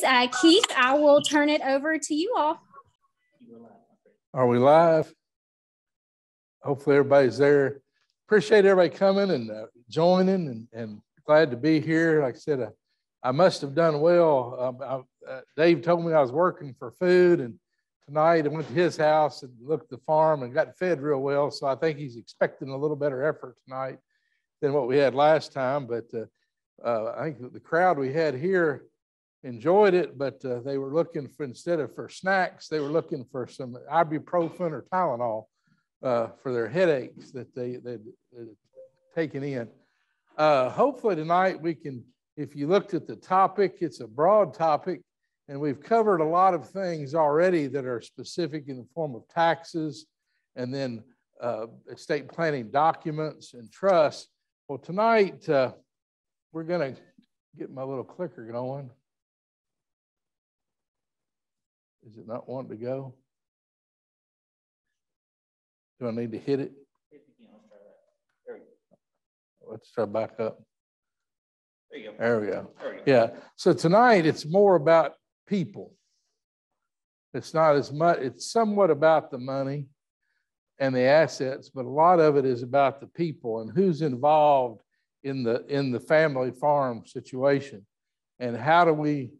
Uh, Keith, I will turn it over to you all. Are we live? Hopefully everybody's there. Appreciate everybody coming and uh, joining and, and glad to be here. Like I said, I must have done well. Um, I, uh, Dave told me I was working for food and tonight I went to his house and looked at the farm and got fed real well. So I think he's expecting a little better effort tonight than what we had last time. But uh, uh, I think the crowd we had here enjoyed it, but uh, they were looking for, instead of for snacks, they were looking for some ibuprofen or Tylenol uh, for their headaches that they, they'd, taken in. Uh, hopefully tonight we can, if you looked at the topic, it's a broad topic, and we've covered a lot of things already that are specific in the form of taxes and then uh, estate planning documents and trusts. Well, tonight uh, we're going to get my little clicker going. Is it not wanting to go? Do I need to hit it? Let's try back up. There you go. There we go. There we go. Yeah. So tonight it's more about people. It's not as much, it's somewhat about the money and the assets, but a lot of it is about the people and who's involved in the in the family farm situation and how do we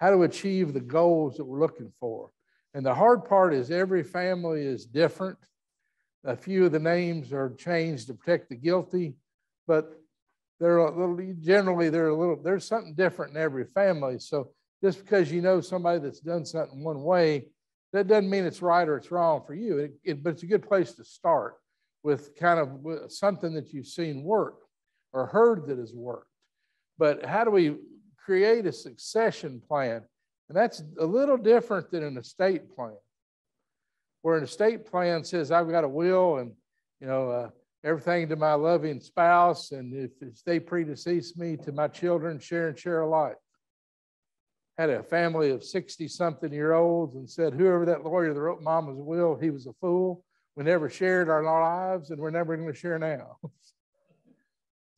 how to achieve the goals that we're looking for. And the hard part is every family is different. A few of the names are changed to protect the guilty, but they're a little, generally they're a little, there's something different in every family. So just because you know somebody that's done something one way, that doesn't mean it's right or it's wrong for you. It, it, but it's a good place to start with kind of something that you've seen work or heard that has worked. But how do we create a succession plan. And that's a little different than an estate plan, where an estate plan says, I've got a will and, you know, uh, everything to my loving spouse, and if, if they predecease me to my children, share and share alike. Had a family of 60 something year olds and said, whoever that lawyer that wrote mama's will, he was a fool. We never shared our lives, and we're never going to share now.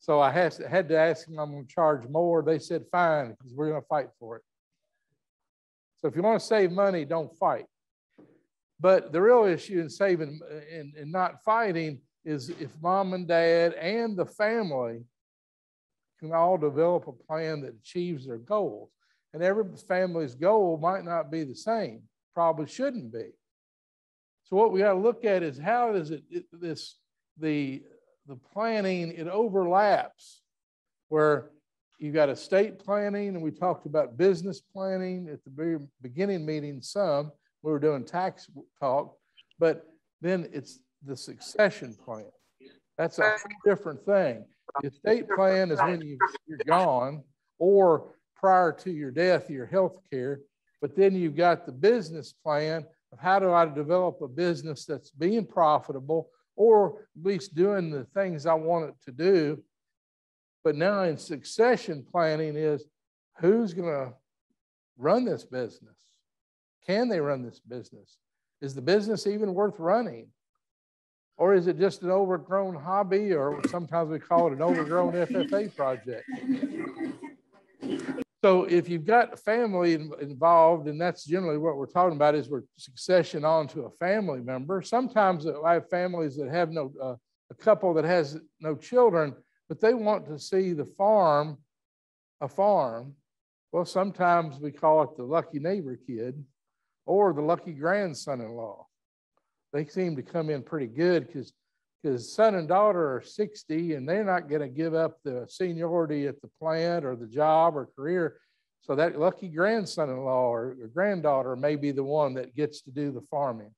So I had to, had to ask them, I'm going to charge more. They said, fine, because we're going to fight for it. So if you want to save money, don't fight. But the real issue in saving and, and not fighting is if mom and dad and the family can all develop a plan that achieves their goals. And every family's goal might not be the same, probably shouldn't be. So what we got to look at is how does it, it this the the planning, it overlaps where you've got estate planning, and we talked about business planning at the very beginning meeting some. We were doing tax talk, but then it's the succession plan. That's a different thing. The estate plan is when you, you're gone or prior to your death, your health care. But then you've got the business plan of how do I develop a business that's being profitable or at least doing the things I want it to do. But now in succession planning is who's going to run this business? Can they run this business? Is the business even worth running? Or is it just an overgrown hobby, or sometimes we call it an overgrown FFA project? So if you've got a family involved, and that's generally what we're talking about, is we're succession onto a family member. Sometimes I have families that have no, uh, a couple that has no children, but they want to see the farm a farm. Well, sometimes we call it the lucky neighbor kid or the lucky grandson-in-law. They seem to come in pretty good because because son and daughter are 60 and they're not going to give up the seniority at the plant or the job or career. So that lucky grandson-in-law or, granddaughter may be the one that gets to do the farming.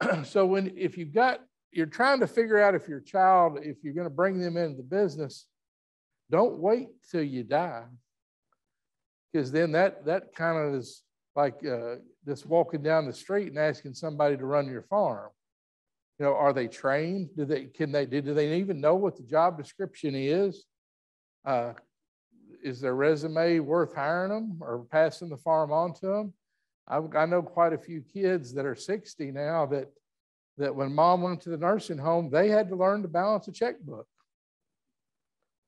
so when if you've got you're trying to figure out if your child, if you're going to bring them into the business, don't wait till you die. Because then that that kind of is like uh, just walking down the street and asking somebody to run your farm. You know, are they trained? Do they can they do, do they even know what the job description is? Uh, is their resume worth hiring them or passing the farm on to them? I, I know quite a few kids that are 60 now that that when mom went to the nursing home, they had to learn to balance a checkbook.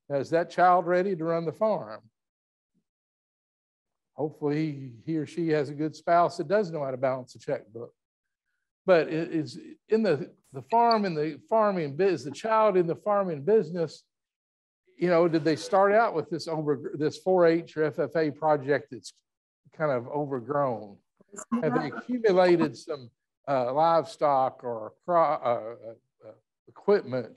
Now, is that child ready to run the farm? hopefully he or she has a good spouse that does know how to balance a checkbook. But it is in the, the farm and the farming business, the child in the farming business, you know, did they start out with this over this 4-H or FFA project that's kind of overgrown? Have they accumulated some uh, livestock or uh, uh, uh, equipment,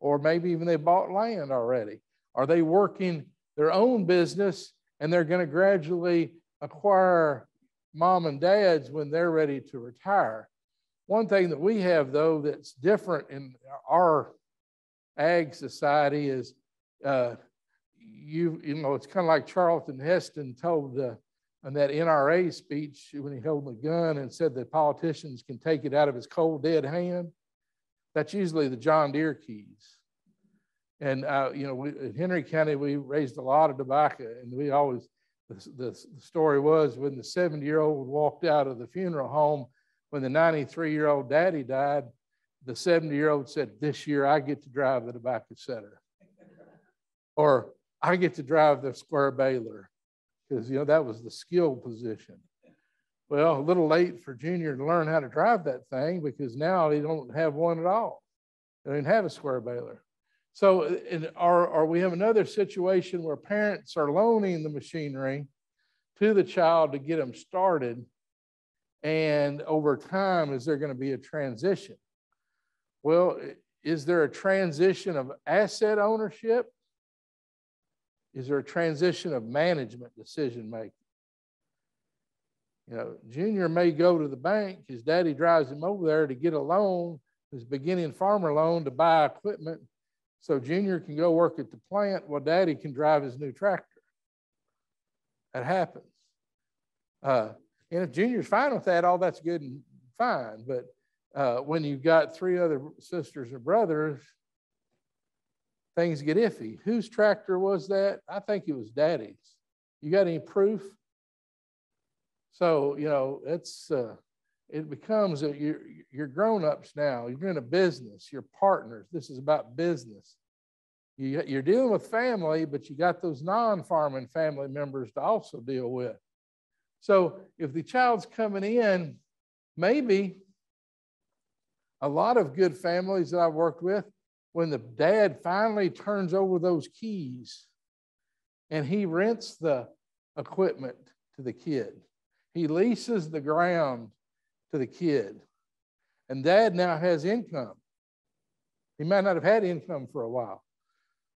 or maybe even they bought land already? Are they working their own business and they're going to gradually acquire mom and dads when they're ready to retire? One thing that we have, though, that's different in our ag society is uh, you, you know, it's kind of like Charlton Heston told uh, in that NRA speech when he held the gun and said that politicians can take it out of his cold, dead hand. That's usually the John Deere keys. And, uh, you know, we, in Henry County, we raised a lot of tobacco, and we always, the, the, the story was when the 70 year old walked out of the funeral home, when the 93 year old daddy died, the 70 year old said, This year I get to drive the tobacco setter. or I get to drive the square baler because, you know, that was the skill position. Well, a little late for Junior to learn how to drive that thing because now he don't have one at all. They don't have a square baler. So, in, or, or we have another situation where parents are loaning the machinery to the child to get them started. And over time, is there going to be a transition? Well, is there a transition of asset ownership is there a transition of management decision making? You know, Junior may go to the bank, his daddy drives him over there to get a loan, his beginning farmer loan to buy equipment. So Junior can go work at the plant while daddy can drive his new tractor. That happens. Uh, and if Junior's fine with that, all that's good and fine. But uh, when you've got three other sisters or brothers, things get iffy. Whose tractor was that? I think it was daddy's. You got any proof? So, you know, it's, uh, it becomes that you're, you're grown ups now. You're in a business, you're partners. This is about business. You, you're dealing with family, but you got those non farming family members to also deal with. So, if the child's coming in, maybe a lot of good families that I've worked with, when the dad finally turns over those keys and he rents the equipment to the kid, he leases the ground to the kid, and dad now has income. He might not have had income for a while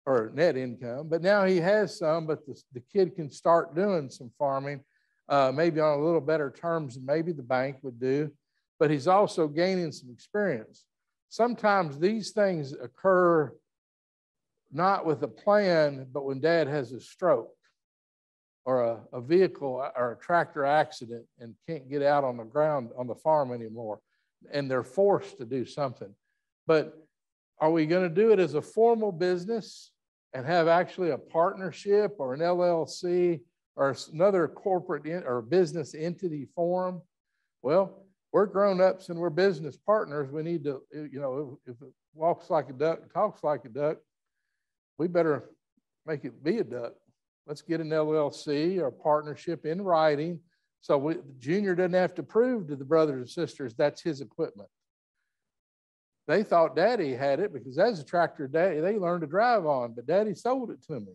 or net income, but now he has some, but the, the kid can start doing some farming, uh, maybe on a little better terms than maybe the bank would do, but he's also gaining some experience. Sometimes these things occur not with a plan, but when dad has a stroke or a, a, vehicle or a tractor accident and can't get out on the ground on the farm anymore, and they're forced to do something. But are we going to do it as a formal business and have actually a partnership or an LLC or another corporate or business entity form? Well, we're grown ups and we're business partners. We need to, you know, if it walks like a duck, talks like a duck, we better make it be a duck. Let's get an LLC or partnership in writing so we, Junior doesn't have to prove to the brothers and sisters that's his equipment. They thought daddy had it because that's a tractor daddy they learned to drive on, but daddy sold it to me.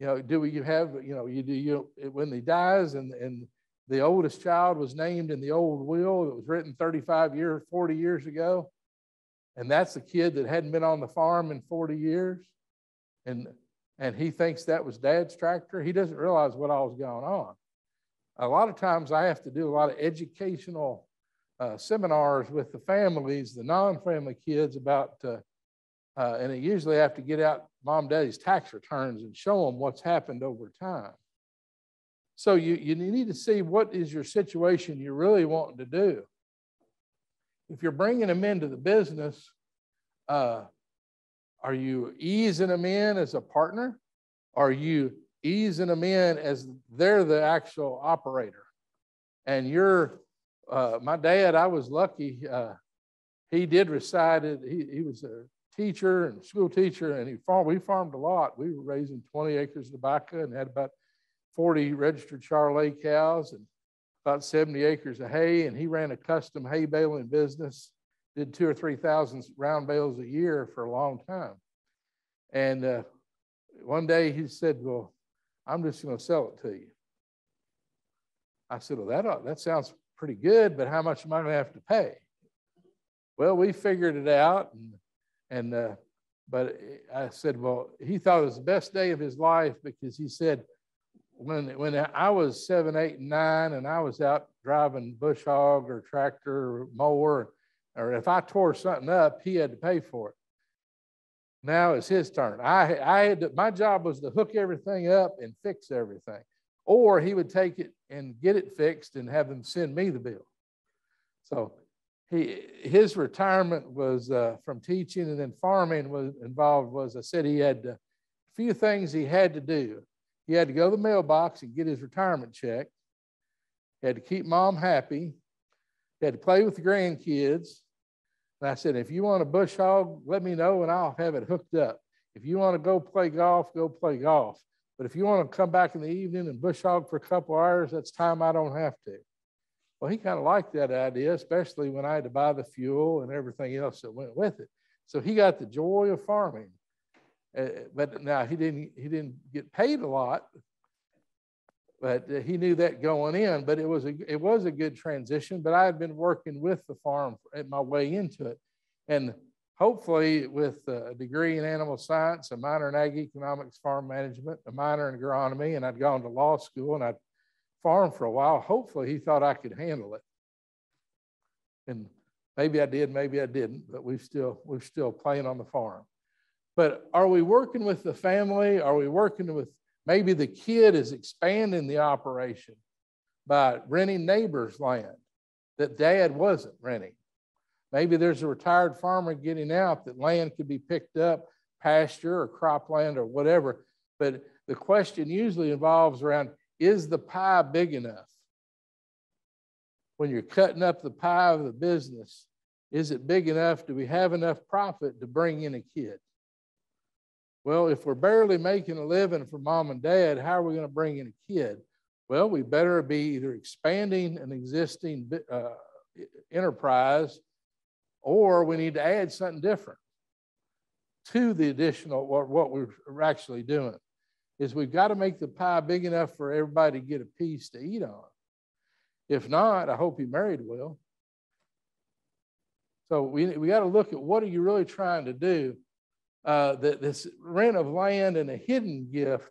You know, do you have, you know, you do you when he dies and and the oldest child was named in the old will that was written 35 years, 40 years ago. And that's the kid that hadn't been on the farm in 40 years. And, and he thinks that was dad's tractor. He doesn't realize what all was going on. A lot of times I have to do a lot of educational uh, seminars with the families, the non family kids about, uh, uh, and I usually have to get out mom daddy's tax returns and show them what's happened over time. So you, you need to see what is your situation you're really wanting to do. If you're bringing them into the business, uh, are you easing them in as a partner? Are you easing them in as they're the actual operator? And you're, uh, my dad, I was lucky. Uh, he did reside, he, he was a teacher and school teacher, and he farmed, we farmed a lot. We were raising 20 acres of tobacco and had about 40 registered Charolais cows and about 70 acres of hay. And he ran a custom hay baling business, did two or 3,000 round bales a year for a long time. And uh, one day he said, Well, I'm just going to sell it to you. I said, Well, that, that sounds pretty good, but how much am I going to have to pay? Well, we figured it out. And, and uh, but I said, Well, he thought it was the best day of his life because he said, when, when I was seven, eight, and nine, and I was out driving bush hog or tractor or mower, or if I tore something up, he had to pay for it. Now it's his turn. I, I had to, my job was to hook everything up and fix everything, or he would take it and get it fixed and have them send me the bill. So he his retirement was uh, from teaching, and then farming was involved. Was I said he had a few things he had to do. He had to go to the mailbox and get his retirement check. He had to keep mom happy. He had to play with the grandkids. And I said, if you want a bush hog, let me know and I'll have it hooked up. If you want to go play golf, go play golf. But if you want to come back in the evening and bush hog for a couple hours, that's time I don't have to. Well, he kind of liked that idea, especially when I had to buy the fuel and everything else that went with it. So he got the joy of farming. Uh, but now he didn't he didn't get paid a lot, but he knew that going in. But it was a it was a good transition. But I had been working with the farm at my way into it, and hopefully with a degree in animal science, a minor in ag economics, farm management, a minor in agronomy, and I'd gone to law school and I'd farmed for a while. Hopefully he thought I could handle it, and maybe I did, maybe I didn't. But we've still we're still playing on the farm. But are we working with the family? Are we working with Maybe the kid is expanding the operation by renting neighbors' land that dad wasn't renting. Maybe there's a retired farmer getting out that land could be picked up, pasture or cropland or whatever. But the question usually involves around is the pie big enough? When you're cutting up the pie of the business, is it big enough? Do we have enough profit to bring in a kid? Well, if we're barely making a living for mom and dad, how are we going to bring in a kid? Well, we better be either expanding an existing uh, enterprise or we need to add something different to the additional what, what we're actually doing is we've got to make the pie big enough for everybody to get a piece to eat on. If not, I hope you married well. So we, we got to look at what are you really trying to do uh, that this rent of land and a hidden gift,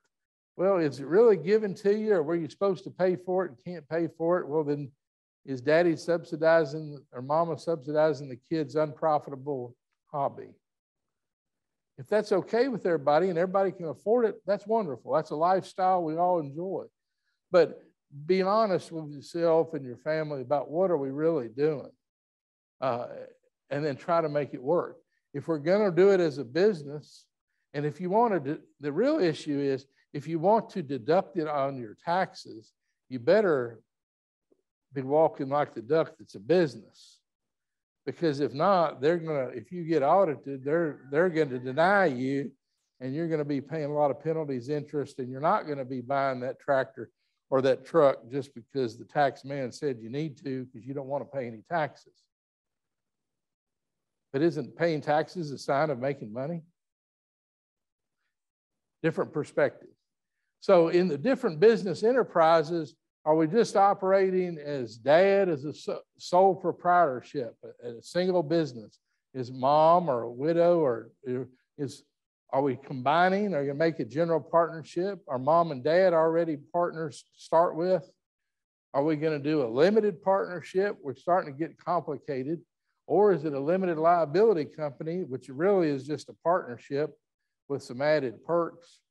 well, is it really given to you or were you supposed to pay for it and can't pay for it? Well, then is daddy subsidizing or mama subsidizing the kid's unprofitable hobby? If that's okay with everybody and everybody can afford it, that's wonderful. That's a lifestyle we all enjoy. But be honest with yourself and your family about what are we really doing, uh, and then try to make it work if we're going to do it as a business, and if you want to, the real issue is if you want to deduct it on your taxes, you better be walking like the duck that's a business. Because if not, they're going to, if you get audited, they're, they're going to deny you and you're going to be paying a lot of penalties, interest, and you're not going to be buying that tractor or that truck just because the tax man said you need to because you don't want to pay any taxes. But isn't paying taxes a sign of making money? Different perspective. So, in the different business enterprises, are we just operating as dad as a sole proprietorship, a single business? Is mom or a widow or is are we combining? Are you make a general partnership? Are mom and dad already partners to start with? Are we going to do a limited partnership? We're starting to get complicated. Or is it a limited liability company, which really is just a partnership with some added perks?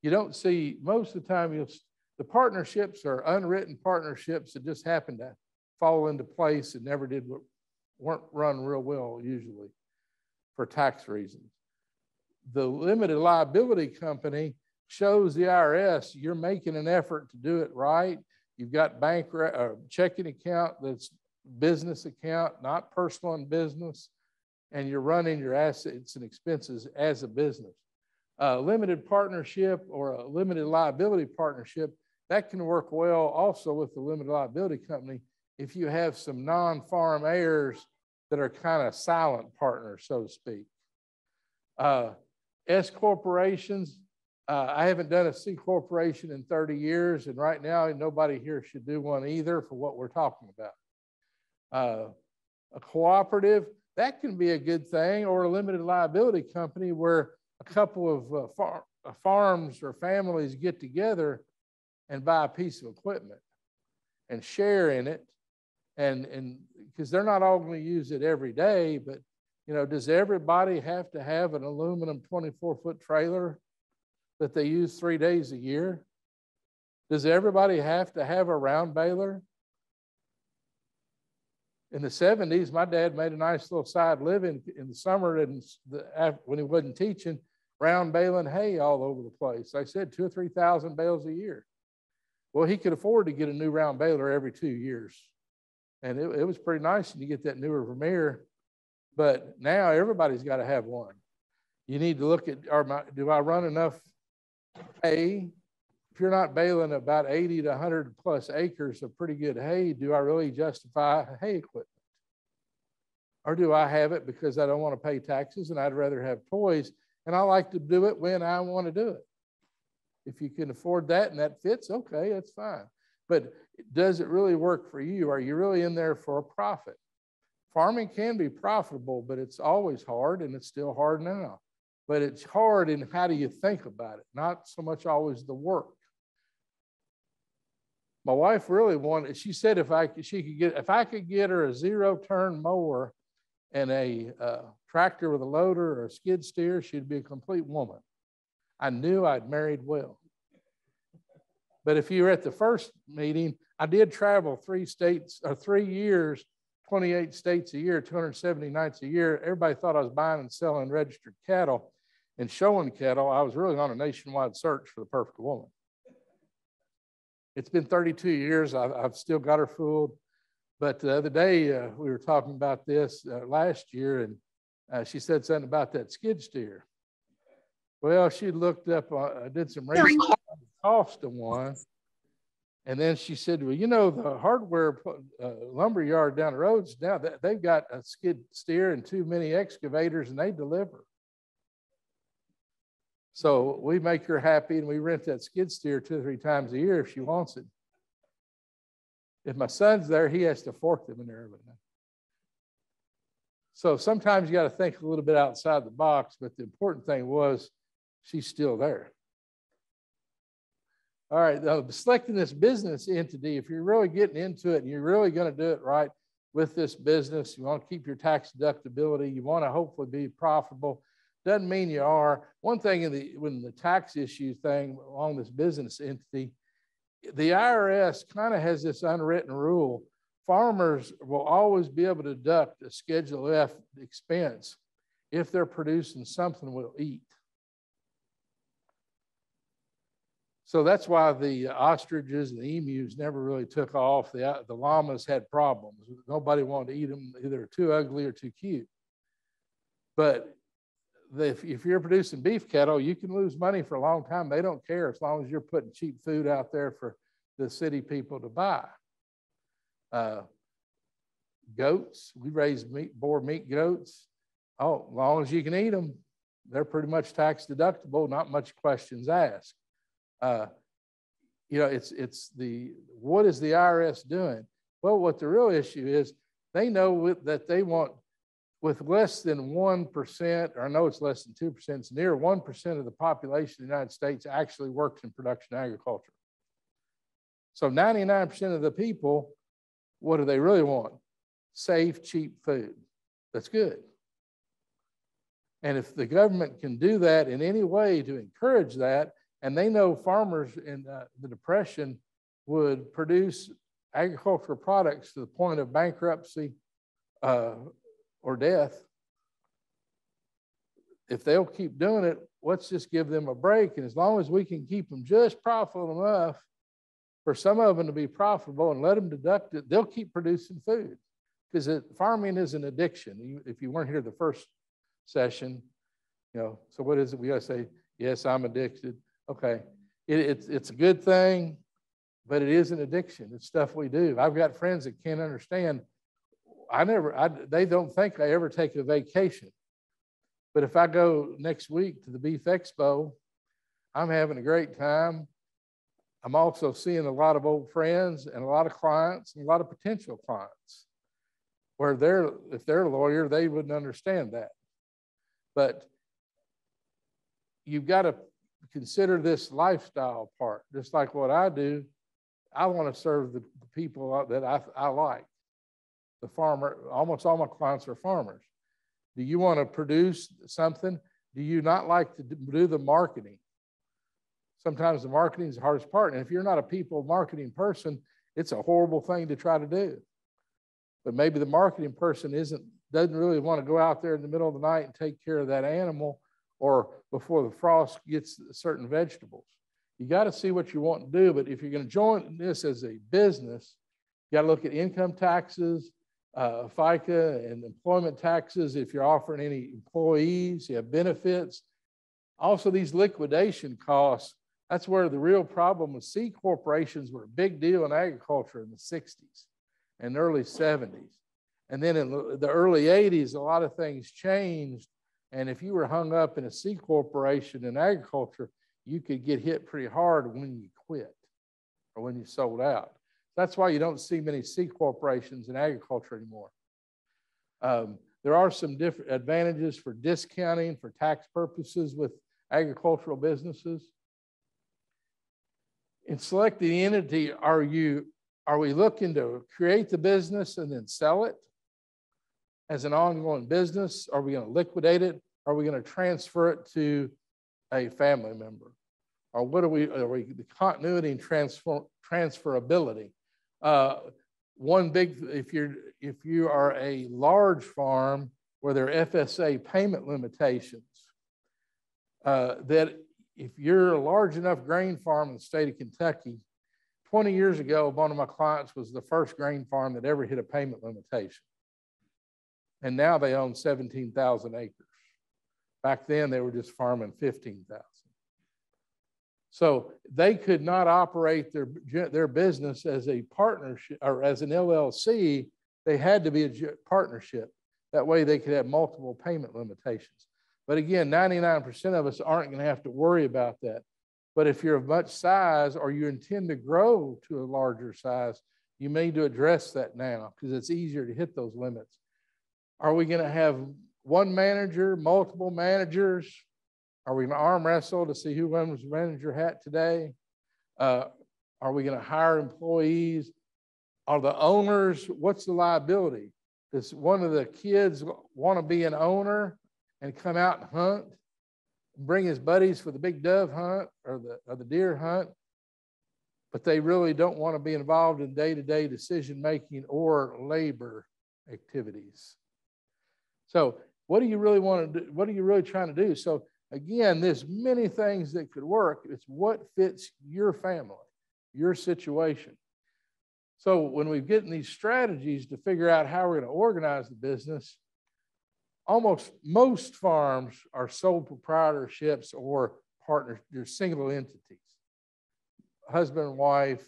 You don't see, most of the time, you'll, the partnerships are unwritten partnerships that just happen to fall into place and never did, what weren't run real well usually for tax reasons. The limited liability company shows the IRS you're making an effort to do it right. You've got bank uh, checking account that's business account, not personal and business, and you're running your assets and expenses as a business. A limited partnership or a limited liability partnership, that can work well also with the limited liability company if you have some non-farm heirs that are kind of silent partners, so to speak. Uh, S corporations, uh, I haven't done a C corporation in 30 years, and right now nobody here should do one either for what we're talking about. Uh, a cooperative, that can be a good thing, or a limited liability company where a couple of uh, far, uh, farms or families get together and buy a piece of equipment and share in it. And and because they're not all going to use it every day, but you know, does everybody have to have an aluminum 24 foot trailer that they use three days a year? Does everybody have to have a round baler? in the 70s, my dad made a nice little side living in the summer and when he wasn't teaching, round baling hay all over the place. I said two or 3,000 bales a year. Well, he could afford to get a new round baler every two years. And it, it was pretty nice to get that newer Vermeer. But now everybody's got to have one. You need to look at, are my, do I run enough hay? If you're not baling about 80 to 100 plus acres of pretty good hay, do I really justify hay equipment? Or do I have it because I don't want to pay taxes and I'd rather have toys and I like to do it when I want to do it. If you can afford that and that fits, okay, that's fine. But does it really work for you? Are you really in there for a profit? Farming can be profitable, but it's always hard and it's still hard now. But it's hard in how do you think about it, not so much always the work. My wife really wanted, she said if I she could get if I could get her a zero turn mower and a uh, tractor with a loader or a skid steer, she'd be a complete woman. I knew I'd married well. But if you were at the first meeting, I did travel three states or three years, 28 states a year, 270 nights a year. Everybody thought I was buying and selling registered cattle and showing cattle. I was really on a nationwide search for the perfect woman. It's been 32 years. I've, I've still got her fooled. But the other day, uh, we were talking about this uh, last year, and uh, she said something about that skid steer. Well, she looked up, uh, did some research on the cost of one. And then she said, well, you know, the hardware uh, lumber yard down the roads now, they've got a skid steer and too many excavators and they deliver. So we make her happy and we rent that skid steer two or three times a year if she wants it. If my son's there, he has to fork them in there every night. So sometimes you got to think a little bit outside the box, but the important thing was she's still there. All right, now, selecting this business entity, if you're really getting into it and you're really going to do it right with this business, you want to keep your tax deductibility, you want to hopefully be profitable. Doesn't mean you are. One thing in the when the tax issue thing along this business entity, the IRS kind of has this unwritten rule. Farmers will always be able to deduct a Schedule F expense if they're producing something we'll eat. So that's why the ostriches and the emus never really took off. The, the llamas had problems. Nobody wanted to eat them, either too ugly or too cute. But if, if you're producing beef cattle, you can lose money for a long time. They don't care as long as you're putting cheap food out there for the city people to buy. Uh, goats, we raise meat, Boer meat goats. Oh, as long as you can eat them, they're pretty much tax deductible, not much questions asked. Uh, you know, it's, it's the, what is the IRS doing? Well, what the real issue is, they know that they want with less than 1%, or I know it's less than 2%, it's near 1% of the population of the United States actually works in production agriculture. So 99% of the people, what do they really want? Safe, cheap food. That's good. And if the government can do that in any way to encourage that, and they know farmers in uh, the Depression would produce agricultural products to the point of bankruptcy, uh, or death. If they'll keep doing it, let's just give them a break. And as long as we can keep them just profitable enough for some of them to be profitable and let them deduct it, they'll keep producing food. Because farming is an addiction. if you weren't here the first session, you know, so what is it? We gotta say, Yes, I'm addicted. Okay. It, it's, it's a good thing, but it is an addiction. It's stuff we do. I've got friends that can't understand. I never, I, they don't think I ever take a vacation. But if I go next week to the Beef Expo, I'm having a great time. I'm also seeing a lot of old friends and a lot of clients and a lot of potential clients where they're, if they're a lawyer, they wouldn't understand that. But you've got to consider this lifestyle part, just like what I do. I want to serve the, people that I, I like. The farmer, almost all my clients are farmers. Do you want to produce something? Do you not like to do the marketing? Sometimes the marketing is the hardest part. And if you're not a people marketing person, it's a horrible thing to try to do. But maybe the marketing person isn't doesn't really want to go out there in the middle of the night and take care of that animal or before the frost gets certain vegetables. You got to see what you want to do, but if you're going to join this as a business, you got to look at income taxes, uh, FICA, and employment taxes. If you're offering any employees, you have benefits. Also, these liquidation costs. That's where the real problem with C corporations were a big deal in agriculture in the 60s and early 70s. And then in the early 80s, a lot of things changed and if you were hung up in a C corporation in agriculture, you could get hit pretty hard when you quit or when you sold out. That's why you don't see many C corporations in agriculture anymore. Um, there are some different advantages for discounting for tax purposes with agricultural businesses. In selecting the entity, are you are we looking to create the business and then sell it? As an ongoing business? Are we going to liquidate it? Are we going to transfer it to a family member? Or what are we, are we the continuity and transfer, transferability? Uh, one big, if you're, if you are a large farm where there are FSA payment limitations, uh, that if you're a large enough grain farm in the state of Kentucky, 20 years ago, one of my clients was the first grain farm that ever hit a payment limitation and now they own 17,000 acres. Back then, they were just farming 15,000. So they could not operate their, their business as a partnership or as an LLC. They had to be a partnership. That way, they could have multiple payment limitations. But again, 99% of us aren't going to have to worry about that. But if you're of much size or you intend to grow to a larger size, you may need to address that now because it's easier to hit those limits. Are we going to have one manager, multiple managers? Are we going to arm wrestle to see who wins the manager hat today? Uh, are we going to hire employees? Are the owners, what's the liability? Does one of the kids want to be an owner and come out and hunt, bring his buddies for the big dove hunt or the, or the deer hunt, but they really don't want to be involved in day to day decision making or labor activities? So what do you really want to do? What are you really trying to do? So again, there's many things that could work. It's what fits your family, your situation. So when we get in these strategies to figure out how we're going to organize the business, almost most farms are sole proprietorships or partners, they're single entities. Husband, wife,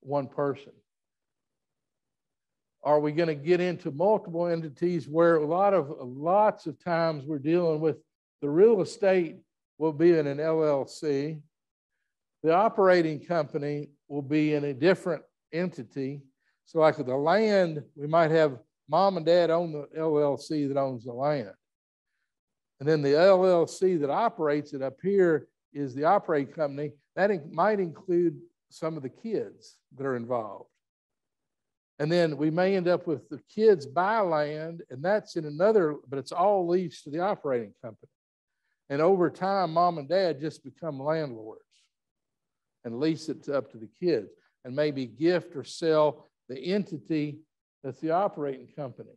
one person. Are we going to get into multiple entities where a lot of lots of times we're dealing with the real estate will be in an LLC, the operating company will be in a different entity. So, like the land, we might have mom and dad own the LLC that owns the land. And then the LLC that operates it up here is the operating company. That might include some of the kids that are involved. And then we may end up with the kids buy land, and that's in another, but it's all leased to the operating company. And over time, mom and dad just become landlords and lease it up to the kids and maybe gift or sell the entity that's the operating company.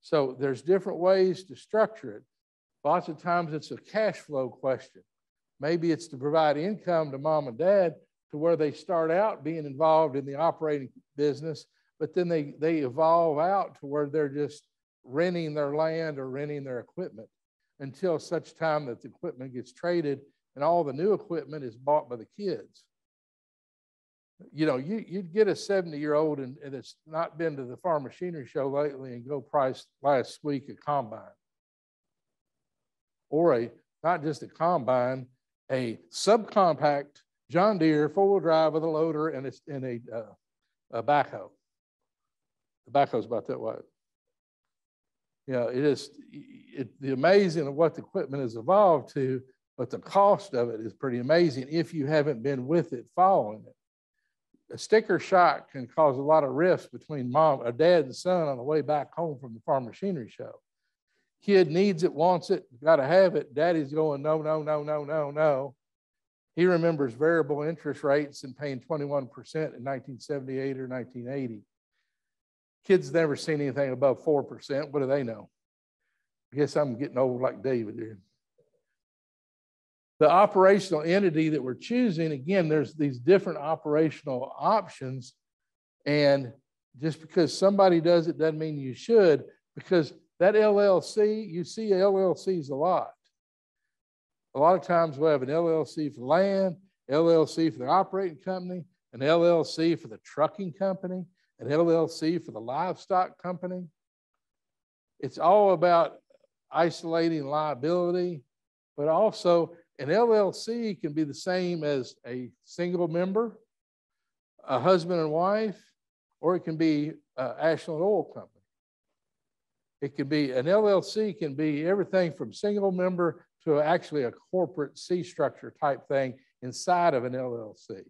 So there's different ways to structure it. Lots of times it's a cash flow question. Maybe it's to provide income to mom and dad, to where they start out being involved in the operating business, but then they, they evolve out to where they're just renting their land or renting their equipment. until such time that the equipment gets traded and all the new equipment is bought by the kids. You know, you, you'd get a 70 year old and, and it's not been to the farm machinery show lately and go price last week a combine. Or a, not just a combine, a subcompact John Deere four wheel drive with a loader and, it's, in a, uh, a backhoe. The backhoe's about that wide. You know, it is it, the amazing of what the equipment has evolved to, but the cost of it is pretty amazing if you haven't been with it following it. A sticker shock can cause a lot of rifts between mom, a dad and son on the way back home from the farm machinery show. Kid needs it, wants it, got to have it. Daddy's going, no, no, no, no, no, no. He remembers variable interest rates and paying 21% in 1978 or 1980. Kids never seen anything above 4%. What do they know? I guess I'm getting old like David here. The operational entity that we're choosing, again, there's these different operational options. And just because somebody does it doesn't mean you should, because that LLC, you see LLCs a lot. A lot of times we'll have an LLC for land, LLC for the operating company, an LLC for the trucking company, an LLC for the livestock company. It's all about isolating liability, but also an LLC can be the same as a single member, a husband and wife, or it can be uh, Ashland Oil Company. It can be an LLC can be everything from single member to actually a corporate C structure type thing inside of an LLC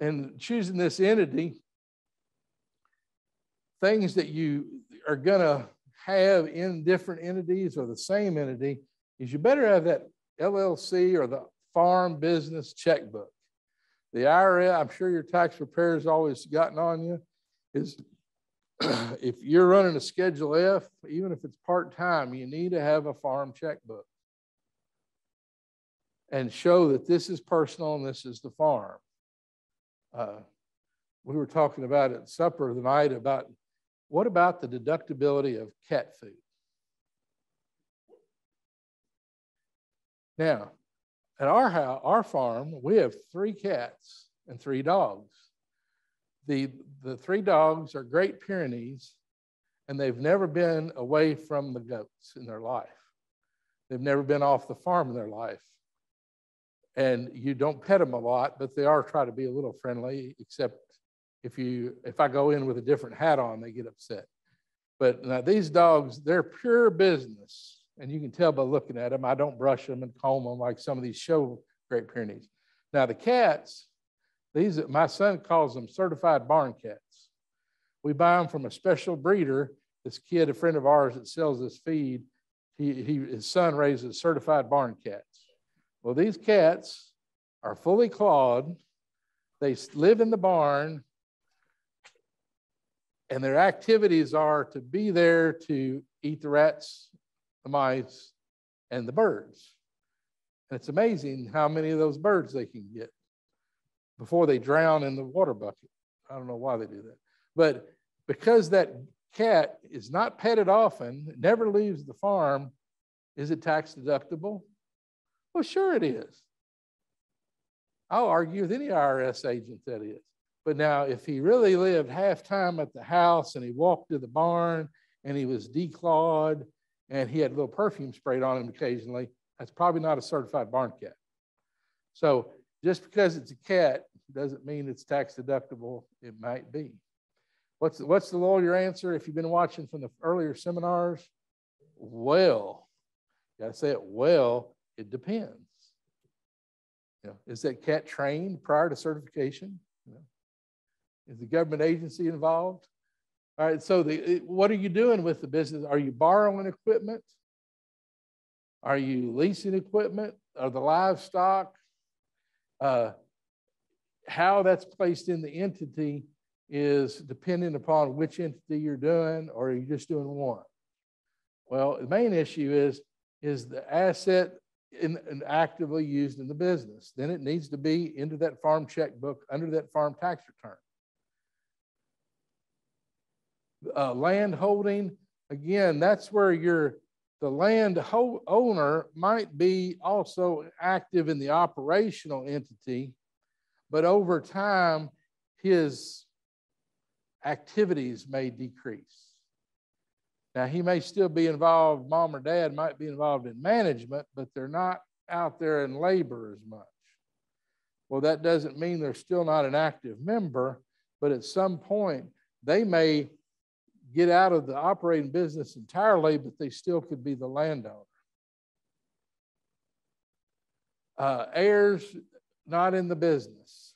and choosing this entity, things that you are going to have in different entities or the same entity is you better have that LLC or the farm business checkbook. The IRS, I'm sure your tax preparer's always gotten on you, is if you're running a Schedule F, even if it's part time, you need to have a farm checkbook and show that this is personal and this is the farm. Uh, we were talking about at supper tonight about what about the deductibility of cat food? Now, at our house, our farm, we have three cats and three dogs. The, the three dogs are Great Pyrenees, and they've never been away from the goats in their life. They've never been off the farm in their life and you don't pet them a lot, but they are try to be a little friendly, except if you if I go in with a different hat on, they get upset. But now these dogs, they're pure business, and you can tell by looking at them. I don't brush them and comb them like some of these show Great Pyrenees. Now the cats, these my son calls them certified barn cats. We buy them from a special breeder. This kid, a friend of ours that sells this feed, he, he his son raises certified barn cats. Well, these cats are fully clawed. They live in the barn, and their activities are to be there to eat the rats, the mice, and the birds. And it's amazing how many of those birds they can get before they drown in the water bucket. I don't know why they do that. But because that cat is not petted often, never leaves the farm, is it tax deductible? Well, sure it is. I'll argue with any IRS agent that is. But now, if he really lived half time at the house and he walked to the barn and he was declawed and he had a little perfume sprayed on him occasionally, that's probably not a certified barn cat. So just because it's a cat doesn't mean it's tax deductible. It might be. What's, what's the lawyer answer if you've been watching from the earlier seminars? Well, got to say it well it depends. You know, is that cat trained prior to certification? You know, is the government agency involved? All right, so the, what are you doing with the business? Are you borrowing equipment? Are you leasing equipment? Are the livestock? Uh, how that's placed in the entity is dependent upon which entity you're doing, or you're you just doing one? Well, the main issue is is the asset in, and actively used in the business. Then it needs to be into that farm checkbook under that farm tax return. Uh, land holding, again, that's where your the land owner might be also active in the operational entity, but over time, his activities may decrease. Now, he may still be involved, mom or dad might be involved in management, but they're not out there in labor as much. Well, that doesn't mean they're still not an active member, but at some point, they may get out of the operating business entirely, but they still could be the landowner. Uh, heirs not in the business.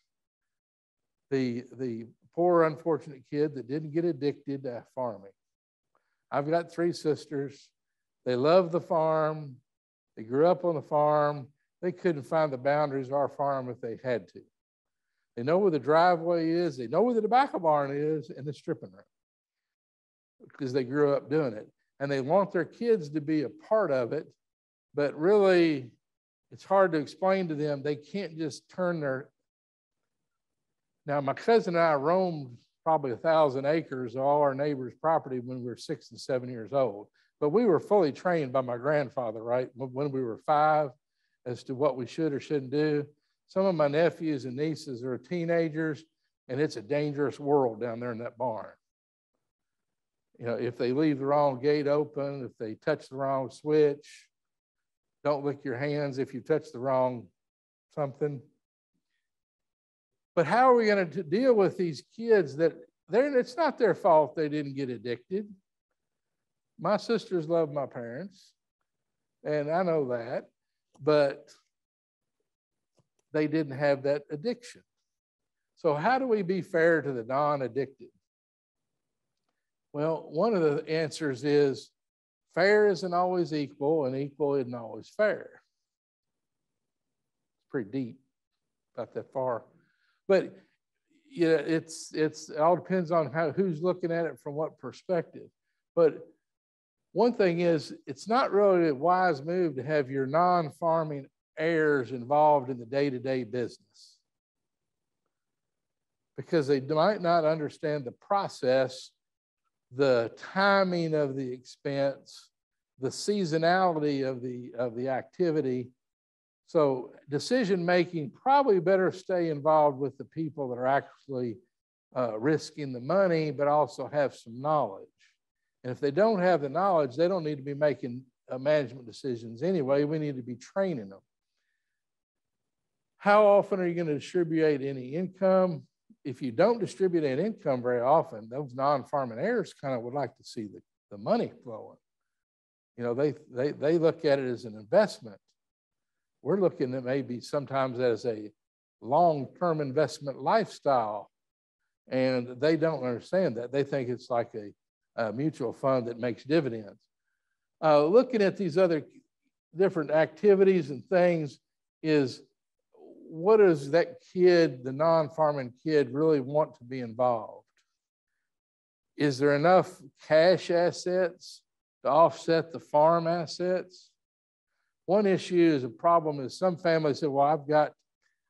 The, the poor, unfortunate kid that didn't get addicted to farming. I've got three sisters. They love the farm. They grew up on the farm. They couldn't find the boundaries of our farm if they had to. They know where the driveway is. They know where the tobacco barn is and the stripping room because they grew up doing it. And they want their kids to be a part of it, but really, it's hard to explain to them. They can't just turn their. Now, my cousin and I roamed probably a thousand acres of all our neighbors' property when we were six and seven years old. But we were fully trained by my grandfather, right, when we were five, as to what we should or shouldn't do. Some of my nephews and nieces are teenagers, and it's a dangerous world down there in that barn you know, if they leave the wrong gate open, if they touch the wrong switch, don't lick your hands if you touch the wrong something. But how are we going to deal with these kids that they're, it's not their fault they didn't get addicted? My sisters love my parents, and I know that, but they didn't have that addiction. So, how do we be fair to the non addicted? Well, one of the answers is fair isn't always equal, and equal isn't always fair. It's pretty deep, about that far. But yeah, it's it's it all depends on how who's looking at it from what perspective. But one thing is, it's not really a wise move to have your non-farming heirs involved in the day-to-day business because they might not understand the process the timing of the expense, the seasonality of the, of the activity. So decision making probably better stay involved with the people that are actually uh, risking the money, but also have some knowledge. And if they don't have the knowledge, they don't need to be making uh, management decisions anyway. We need to be training them. How often are you going to distribute any income? If you don't distribute that income very often, those non-farming heirs kind of would like to see the, the money flowing. You know, they, they, they look at it as an investment. We're looking at maybe sometimes as a long-term investment lifestyle. And they don't understand that. They think it's like a, a mutual fund that makes dividends. Uh, looking at these other different activities and things is what does that kid, the non-farming kid, really want to be involved? Is there enough cash assets to offset the farm assets? One issue is a problem is some families say, well, I've got,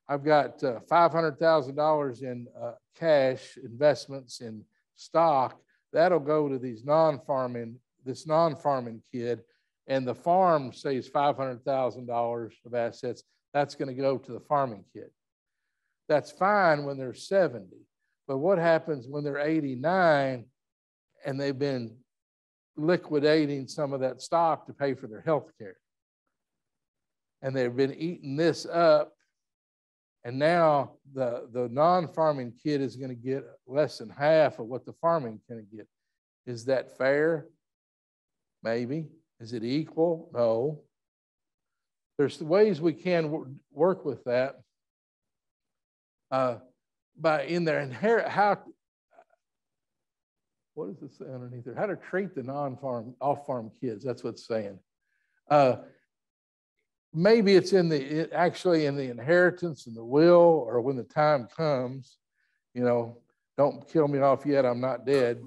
I've got uh, $500,000 in uh, cash investments in stock. That'll go to these non-farming, this non-farming kid, and the farm saves $500,000 of assets that's going to go to the farming kid. That's fine when they're 70. But what happens when they're 89 and they've been liquidating some of that stock to pay for their health care? And they've been eating this up. And now the, the non farming kid is going to get less than half of what the farming can get. Is that fair? Maybe. Is it equal? No. There's ways we can work with that. Uh, by in their inherit how what does it say underneath there? How to treat the non-farm off-farm kids. That's what it's saying. Uh, maybe it's in the it, actually in the inheritance and the will, or when the time comes. You know, don't kill me off yet. I'm not dead.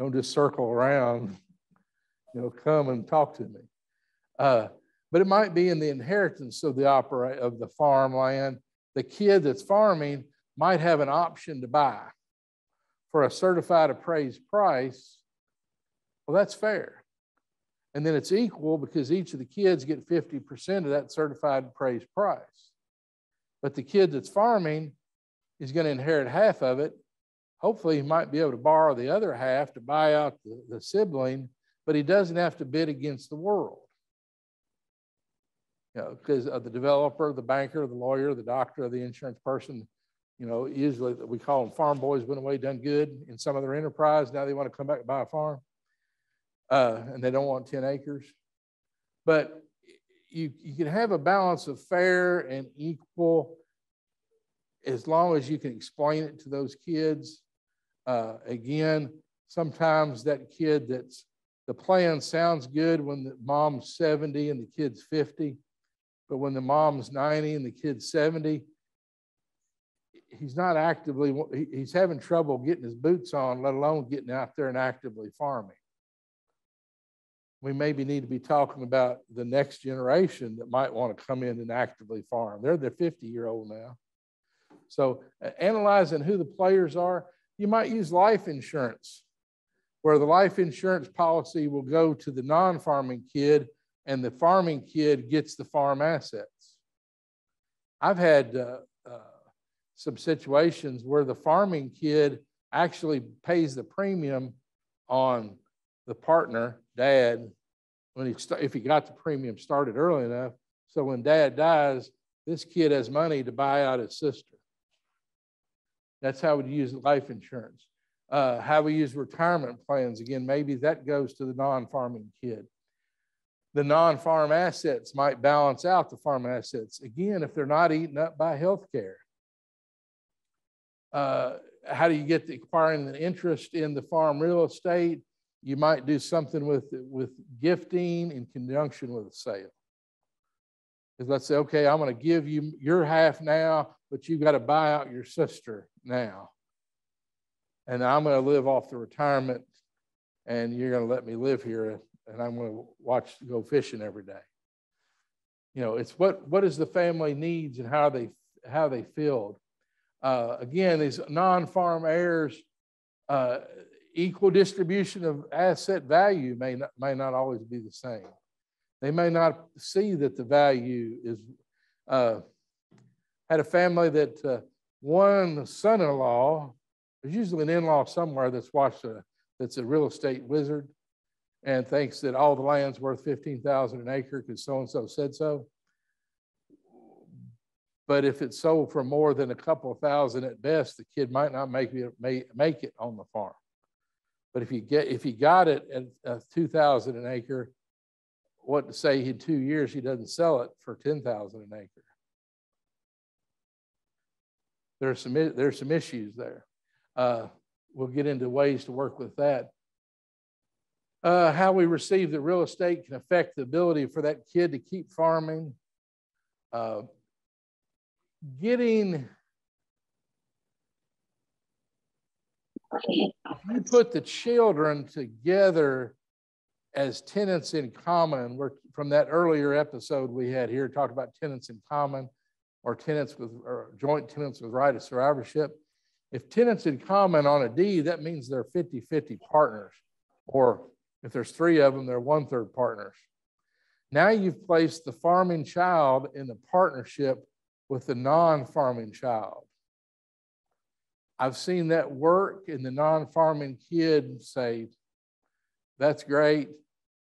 Don't just circle around. You know, come and talk to me. Uh, but it might be in the inheritance of the opera of the farmland. The kid that's farming might have an option to buy for a certified appraised price Well, that's fair. And then it's equal because each of the kids get 50% of that certified appraised price. But the kid that's farming is going to inherit half of it. Hopefully, he might be able to borrow the other half to buy out the, the sibling, but he doesn't have to bid against the world. You know, because of the developer, the banker, the lawyer, the doctor, the insurance person, you know, usually we call them farm boys went away, done good in some other enterprise. Now they want to come back and buy a farm. Uh, and they don't want 10 acres. But you, you can have a balance of fair and equal as long as you can explain it to those kids. Uh, again, sometimes that kid that's the plan sounds good when the mom's 70 and the kid's 50, but when the mom's 90 and the kid's 70, he's not actively, he's having trouble getting his boots on, let alone getting out there and actively farming. We maybe need to be talking about the next generation that might want to come in and actively farm. They're the 50 year old now. So, analyzing who the players are, you might use life insurance, where the life insurance policy will go to the non farming kid and the farming kid gets the farm assets. I've had uh, uh, some situations where the farming kid actually pays the premium on the partner, dad, when he if he got the premium started early enough. So when dad dies, this kid has money to buy out his sister. That's how we use life insurance. Uh, how we use retirement plans. Again, maybe that goes to the non-farming kid. The non-farm assets might balance out the farm assets. Again, if they're not eaten up by healthcare uh, how do you get the acquiring the interest in the farm real estate? You might do something with, with gifting in conjunction with a sale. Because let's say, okay, I'm going to give you your half now, but you've got to buy out your sister now. And I'm going to live off the retirement, and you're going to let me live here, and I'm going to watch go fishing every day. You know, it's what what is the family needs and how they how they filled. Uh, again, these non-farm heirs, uh, equal distribution of asset value may not, may not always be the same. They may not see that the value is, uh, had a family that uh, one son-in-law, there's usually an in-law somewhere that's watched a, that's a real estate wizard and thinks that all the land's worth 15,000 an acre because so-and-so said so. But if it's sold for more than a couple of thousand at best, the kid might not make it, make it on the farm. But if you get if he got it at uh, two thousand an acre, what to say in two years he doesn't sell it for ten thousand an acre? There's some there's some issues there. Uh, we'll get into ways to work with that. Uh, how we receive the real estate can affect the ability for that kid to keep farming. Uh, getting you put the children together as tenants in common. We're from that earlier episode we had here, talked about tenants in common or tenants with or joint tenants with right of survivorship. If tenants in common on a deed, that means they're 50 50 partners. Or if there's three of them, they're one third partners. Now you've placed the farming child in the partnership with the non farming child. I've seen that work in the non farming kid say, That's great.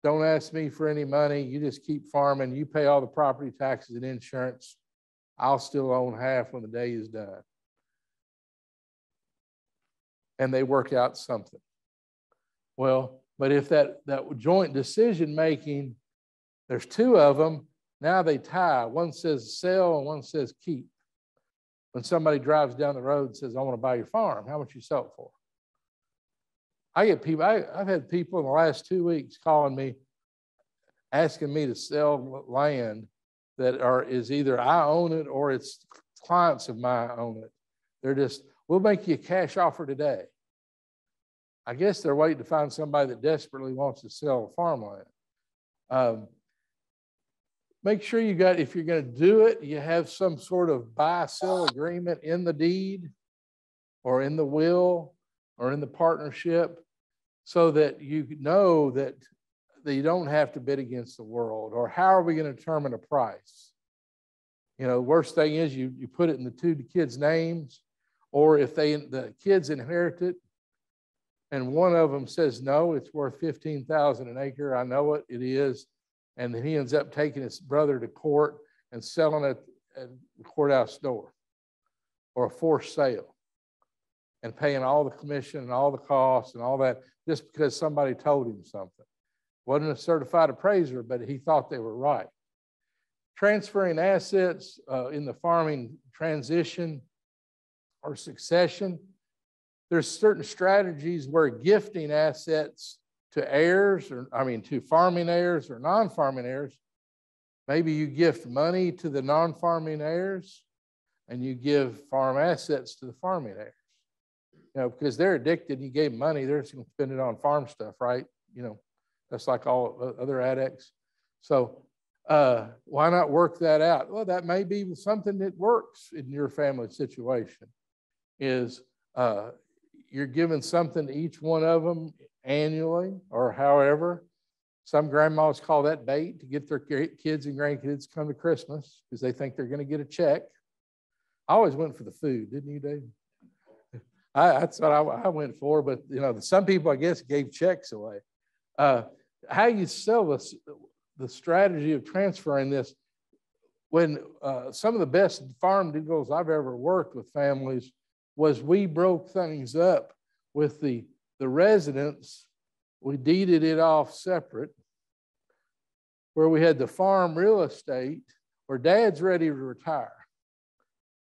Don't ask me for any money. You just keep farming. You pay all the property taxes and insurance. I'll still own half when the day is done. And they work out something. Well, but if that, that joint decision making, there's two of them, now they tie. One says sell and one says keep. When somebody drives down the road and says, I want to buy your farm, how much you sell it for? I get people, I, have had people in the last two weeks calling me, asking me to sell land that are is either I own it or it's clients of mine own it. They're just, we'll make you a cash offer today. I guess they're waiting to find somebody that desperately wants to sell farmland. Um, make sure you got, if you're going to do it, you have some sort of buy sell agreement in the deed or in the will or in the partnership so that you know that, that you don't have to bid against the world or how are we going to determine a price? You know, worst thing is you, you put it in the two kids' names, or if they the kids inherit it and one of them says no, it's worth 15,000 an acre. I know it, it is. And then he ends up taking his brother to court and selling it at the courthouse door or a forced sale and paying all the commission and all the costs and all that just because somebody told him something. Wasn't a certified appraiser, but he thought they were right. Transferring assets uh, in the farming transition or succession, there's certain strategies where gifting assets to heirs, or I mean, to farming heirs or non farming heirs. Maybe you gift money to the non farming heirs and you give farm assets to the farming heirs. You know, because they're addicted, you gave money, they're just going to spend it on farm stuff, right? You know, that's like all other addicts. So, uh, why not work that out? Well, that may be something that works in your family situation. Is uh, you're giving something to each one of them annually or however. Some grandmas call that bait to get their kids and grandkids to come to Christmas because they think they're going to get a check. I always went for the food, didn't you, Dave? I, that's what I, I, went for, but you know, some people I guess gave checks away. Uh, how you sell this, the strategy of transferring this when uh, some of the best farm deals I've ever worked with families was we broke things up with the, the residents. We deeded it off separate, where we had the farm real estate, where dad's ready to retire.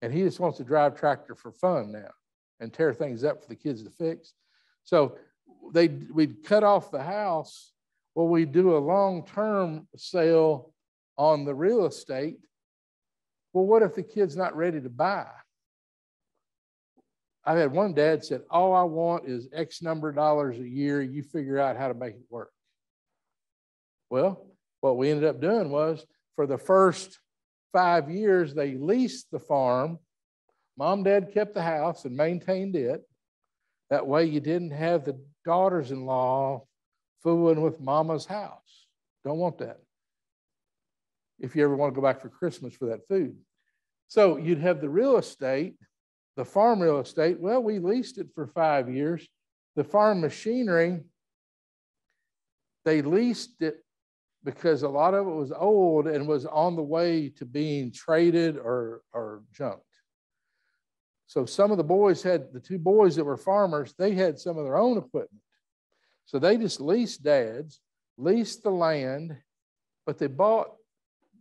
And he just wants to drive tractor for fun now and tear things up for the kids to fix. So they we'd cut off the house. Well, we do a long-term sale on the real estate. Well, what if the kid's not ready to buy? I had one dad said, All I want is X number of dollars a year. You figure out how to make it work. Well, what we ended up doing was for the first five years, they leased the farm. Mom, dad kept the house and maintained it. That way, you didn't have the daughters in law fooling with mama's house. Don't want that. If you ever want to go back for Christmas for that food. So you'd have the real estate the farm real estate, well, we leased it for five years. The farm machinery, they leased it because a lot of it was old and was on the way to being traded or, or junked. So some of the boys had, the two boys that were farmers, they had some of their own equipment. So they just leased dads, leased the land, but they bought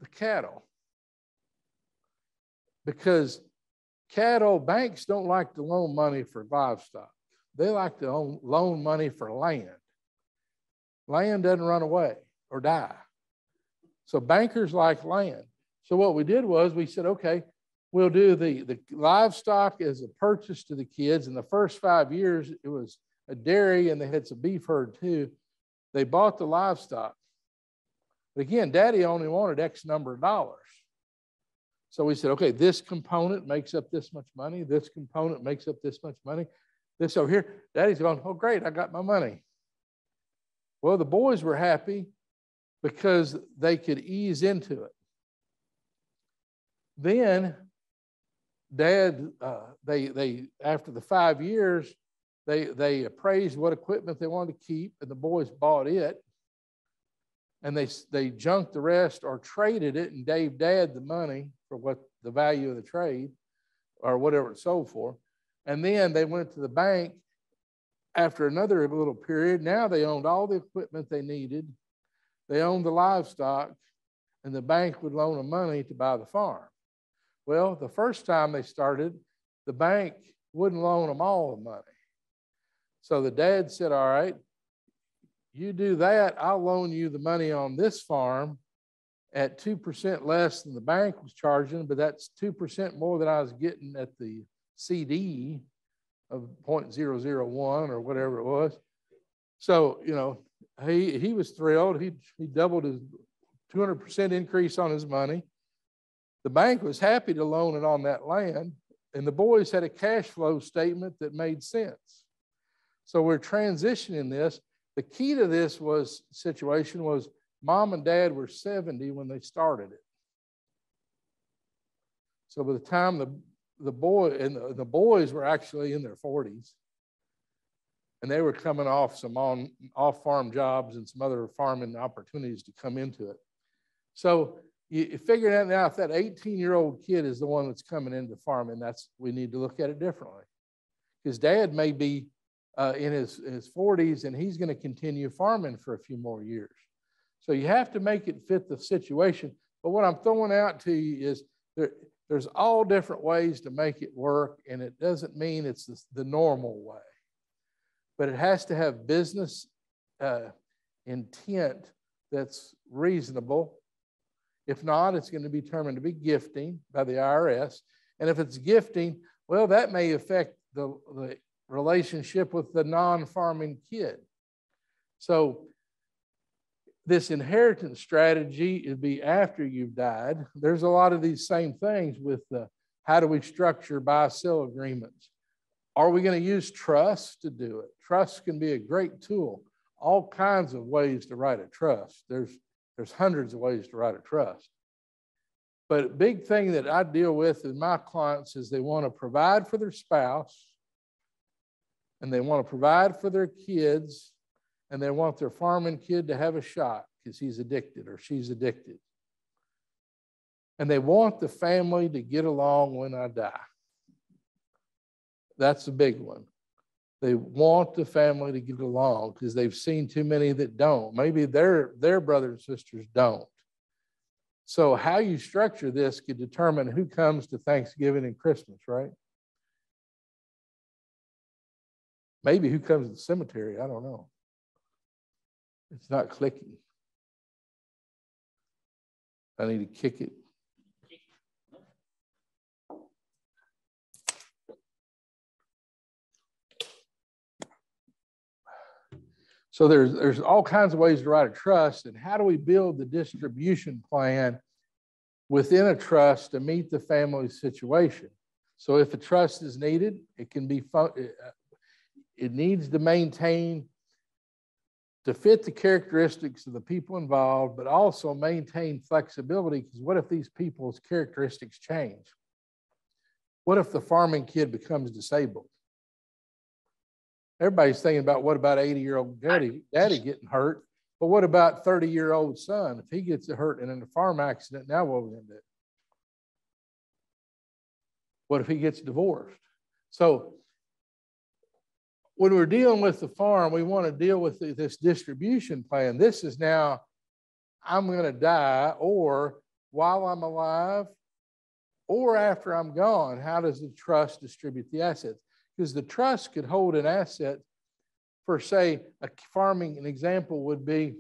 the cattle because Cattle banks don't like to loan money for livestock. They like to own, loan money for land. Land doesn't run away or die. So bankers like land. So what we did was we said, okay, we'll do the, the livestock as a purchase to the kids. In the first five years, it was a dairy and they had some beef herd too. They bought the livestock. But again, daddy only wanted X number of dollars. So we said, okay, this component makes up this much money. This component makes up this much money. This over here, daddy's going, oh, great, I got my money. Well, the boys were happy because they could ease into it. Then, dad, uh, they, they, after the five years, they, they appraised what equipment they wanted to keep, and the boys bought it. And they, they junked the rest or traded it and gave dad the money for what the value of the trade or whatever it sold for. And then they went to the bank after another little period. Now they owned all the equipment they needed, they owned the livestock, and the bank would loan them money to buy the farm. Well, the first time they started, the bank wouldn't loan them all the money. So the dad said, All right, you do that, I'll loan you the money on this farm at 2% less than the bank was charging, but that's 2% more than I was getting at the CD of 0.001 or whatever it was. So, you know, he, he was thrilled. He, he doubled his 200% increase on his money. The bank was happy to loan it on that land, and the boys had a cash flow statement that made sense. So we're transitioning this. The key to this was situation was mom and dad were 70 when they started it. So by the time the, the boy and the, the boys were actually in their 40s, and they were coming off some on off farm jobs and some other farming opportunities to come into it. So you, figure out now if that 18 year old kid is the one that's coming into farming, that's we need to look at it differently. His dad may be uh, in his, his 40s and he's going to continue farming for a few more years. So you have to make it fit the situation. But what I'm throwing out to you is there, there's all different ways to make it work, and it doesn't mean it's the, the normal way. But it has to have business uh, intent that's reasonable. If not, it's going to be determined to be gifting by the IRS. And if it's gifting, well, that may affect the, the relationship with the non farming kid. So this inheritance strategy would be after you've died. There's a lot of these same things with the how do we structure buy sell agreements? Are we going to use trust to do it? Trust can be a great tool. All kinds of ways to write a trust. There's there's hundreds of ways to write a trust. But a big thing that I deal with in my clients is they want to provide for their spouse and they want to provide for their kids and they want their farming kid to have a shot because he's addicted or she's addicted. And they want the family to get along when I die. That's a big one. They want the family to get along because they've seen too many that don't. Maybe their, their brothers and sisters don't. So, how you structure this could determine who comes to Thanksgiving and Christmas, right? Maybe who comes to the cemetery. I don't know. It's not clicking. I need to kick it. So there's, there's all kinds of ways to write a trust. And how do we build the distribution plan within a trust to meet the family situation? So if a trust is needed, it can be, uh, it needs to maintain to fit the characteristics of the people involved, but also maintain flexibility. Because what if these people's characteristics change? What if the farming kid becomes disabled? Everybody's thinking about what about 80 year old daddy, daddy getting hurt, but what about 30 year old son? If he gets hurt in a farm accident, now what we going to do? What if he gets divorced? So when we're dealing with the farm, we want to deal with this distribution plan. This is now, I'm going to die, or while I'm alive, or after I'm gone, how does the trust distribute the assets? Because the trust could hold an asset for, say, a farming, an example would be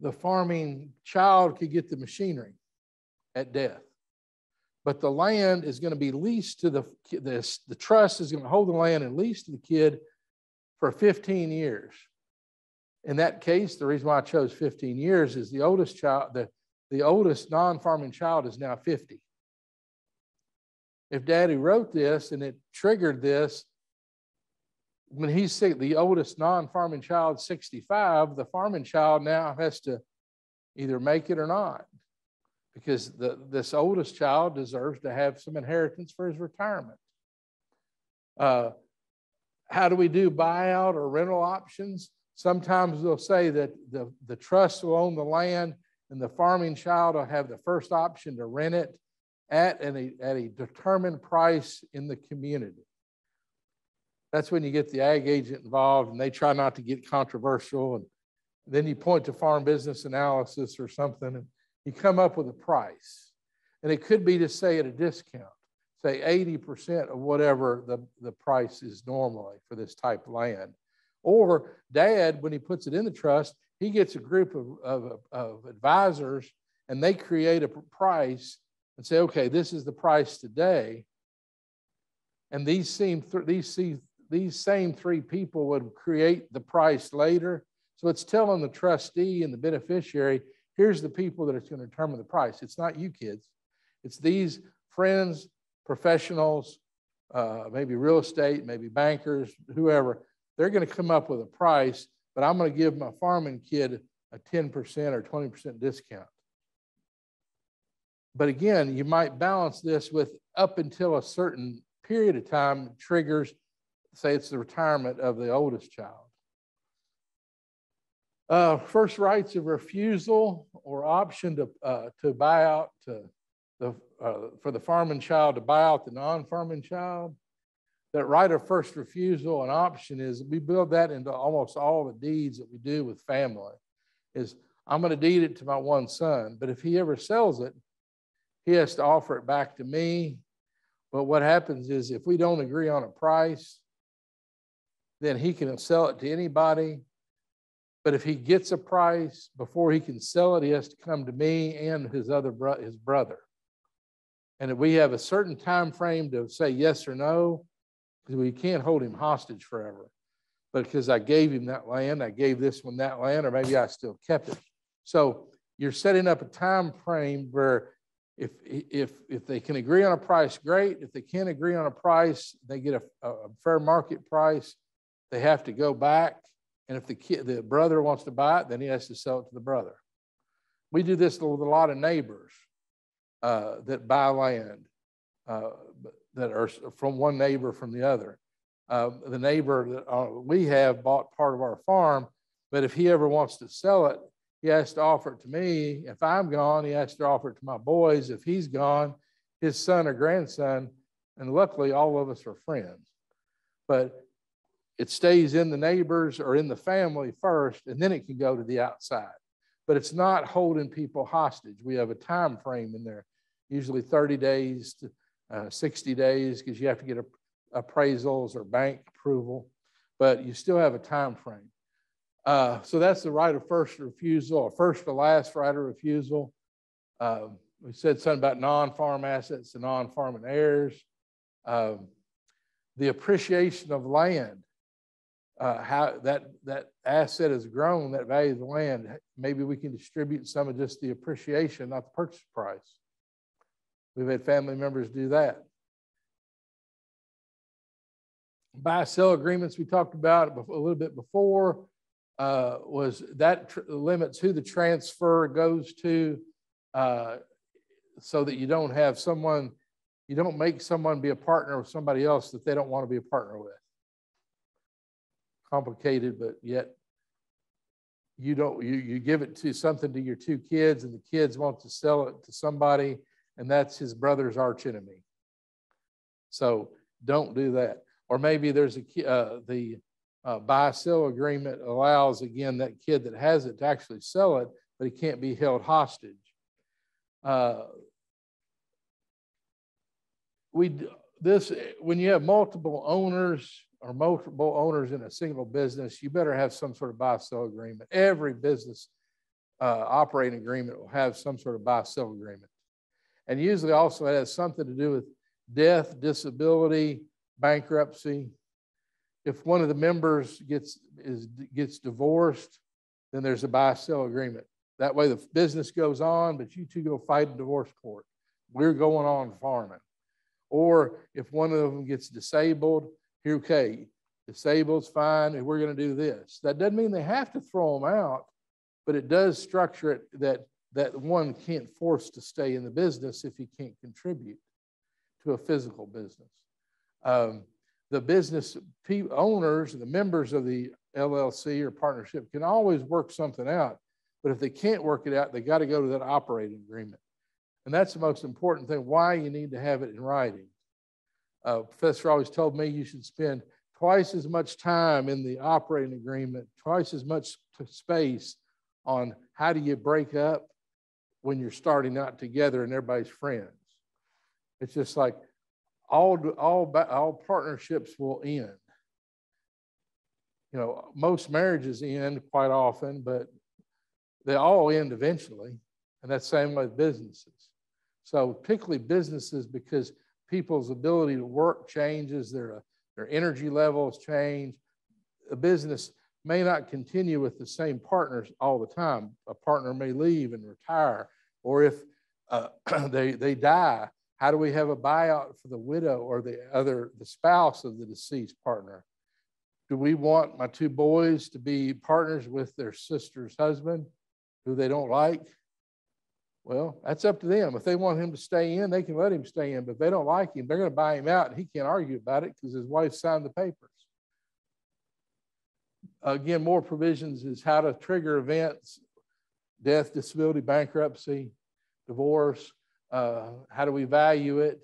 the farming child could get the machinery at death but the land is going to be leased to the this the trust is going to hold the land and lease to the kid for 15 years. In that case the reason why i chose 15 years is the oldest child the, the oldest non-farming child is now 50 if daddy wrote this and it triggered this when he's sick, the oldest non-farming child 65 the farming child now has to either make it or not because the, this oldest child deserves to have some inheritance for his retirement. Uh, how do we do buyout or rental options? Sometimes they'll say that the, the trust will own the land and the farming child will have the first option to rent it at, a, at a determined price in the community. That's when you get the ag agent involved and they try not to get controversial. And then you point to farm business analysis or something. And you come up with a price. And it could be to say at a discount, say 80% of whatever the, the price is normally for this type of land. Or dad, when he puts it in the trust, he gets a group of, of, of advisors and they create a price and say, okay, this is the price today. And these, seem th- these, see, these same three people would create the price later. So it's telling the trustee and the beneficiary, here's the people that are going to determine the price. It's not you kids. It's these friends, professionals, uh, maybe real estate, maybe bankers, whoever. They're going to come up with a price but I'm going to give my farming kid a 10% or 20% discount. But again, you might balance this with up until a certain period of time triggers, say it's the retirement of the oldest child. Uh, first rights of refusal or option to, uh, to buy out to the, uh, for the farming child to buy out the non-farming child. That right of first refusal and option is we build that into almost all the deeds that we do with family. Is I'm going to deed it to my one son, but if he ever sells it, he has to offer it back to me. But what happens is if we don't agree on a price, then he can sell it to anybody but if he gets a price before he can sell it, he has to come to me and his other bro- his brother. And if we have a certain time frame to say yes or no, because we can't hold him hostage forever. But because I gave him that land, I gave this one that land, or maybe I still kept it. So you're setting up a time frame where if if if they can agree on a price, great. If they can't agree on a price, they get a, a fair market price. They have to go back and if the kid, the brother wants to buy it, then he has to sell it to the brother. We do this with a lot of neighbors uh, that buy land uh, that are from one neighbor from the other. Uh, the neighbor that uh, we have bought part of our farm, but if he ever wants to sell it, he has to offer it to me. If I'm gone, he has to offer it to my boys. If he's gone, his son or grandson, and luckily all of us are friends. But it stays in the neighbors or in the family first, and then it can go to the outside. But it's not holding people hostage. We have a time frame in there, usually 30 days to uh, 60 days, because you have to get a, appraisals or bank approval, but you still have a time frame. Uh, so that's the right of first refusal, or first to last right of refusal. Uh, we said something about non-farm assets and non-farming heirs. Um, the appreciation of land uh, how that that asset has grown, that value of the land, maybe we can distribute some of just the appreciation, not the purchase price. We've had family members do that. Buy sell agreements we talked about a little bit before uh, was that limits who the transfer goes to, uh, so that you don't have someone, you don't make someone be a partner with somebody else that they don't want to be a partner with complicated, but yet you don't you you give it to something to your two kids and the kids want to sell it to somebody and that's his brother's arch enemy. So don't do that. Or maybe there's a uh, the uh, buy sell agreement allows again that kid that has it to actually sell it but he can't be held hostage. Uh, we this when you have multiple owners or multiple owners in a single business, you better have some sort of buy-sell agreement. Every business uh, operating agreement will have some sort of buy-sell agreement. And usually also it has something to do with death, disability, bankruptcy. If one of the members gets, is, gets divorced, then there's a buy-sell agreement. That way the business goes on, but you two go fight in divorce court. We're going on farming. Or if one of them gets disabled, okay, disabled's fine, and we're going to do this. That doesn't mean they have to throw them out, but it does structure it that that one can't force to stay in the business if he can't contribute to a physical business. Um, the business owners, the members of the LLC or partnership can always work something out, but if they can't work it out, they got to go to that operating agreement. And that's the most important thing, why you need to have it in writing. Uh, professor always told me you should spend twice as much time in the operating agreement, twice as much space on how do you break up when you're starting out together and everybody's friends. It's just like all, all, all partnerships will end. You know, most marriages end quite often, but they all end eventually. And that's same with businesses. So particularly businesses, because people's ability to work changes, their, their energy levels change. A business may not continue with the same partners all the time. A partner may leave and retire, or if uh, they, they die, how do we have a buyout for the widow or the other, the spouse of the deceased partner? do we want my two boys to be partners with their sister's husband who they don't like? Well, that's up to them. If they want him to stay in, they can let him stay in. But if they don't like him, they're going to buy him out and he can't argue about it because his wife signed the papers. Again, more provisions is how to trigger events death, disability, bankruptcy, divorce. Uh, how do we value it?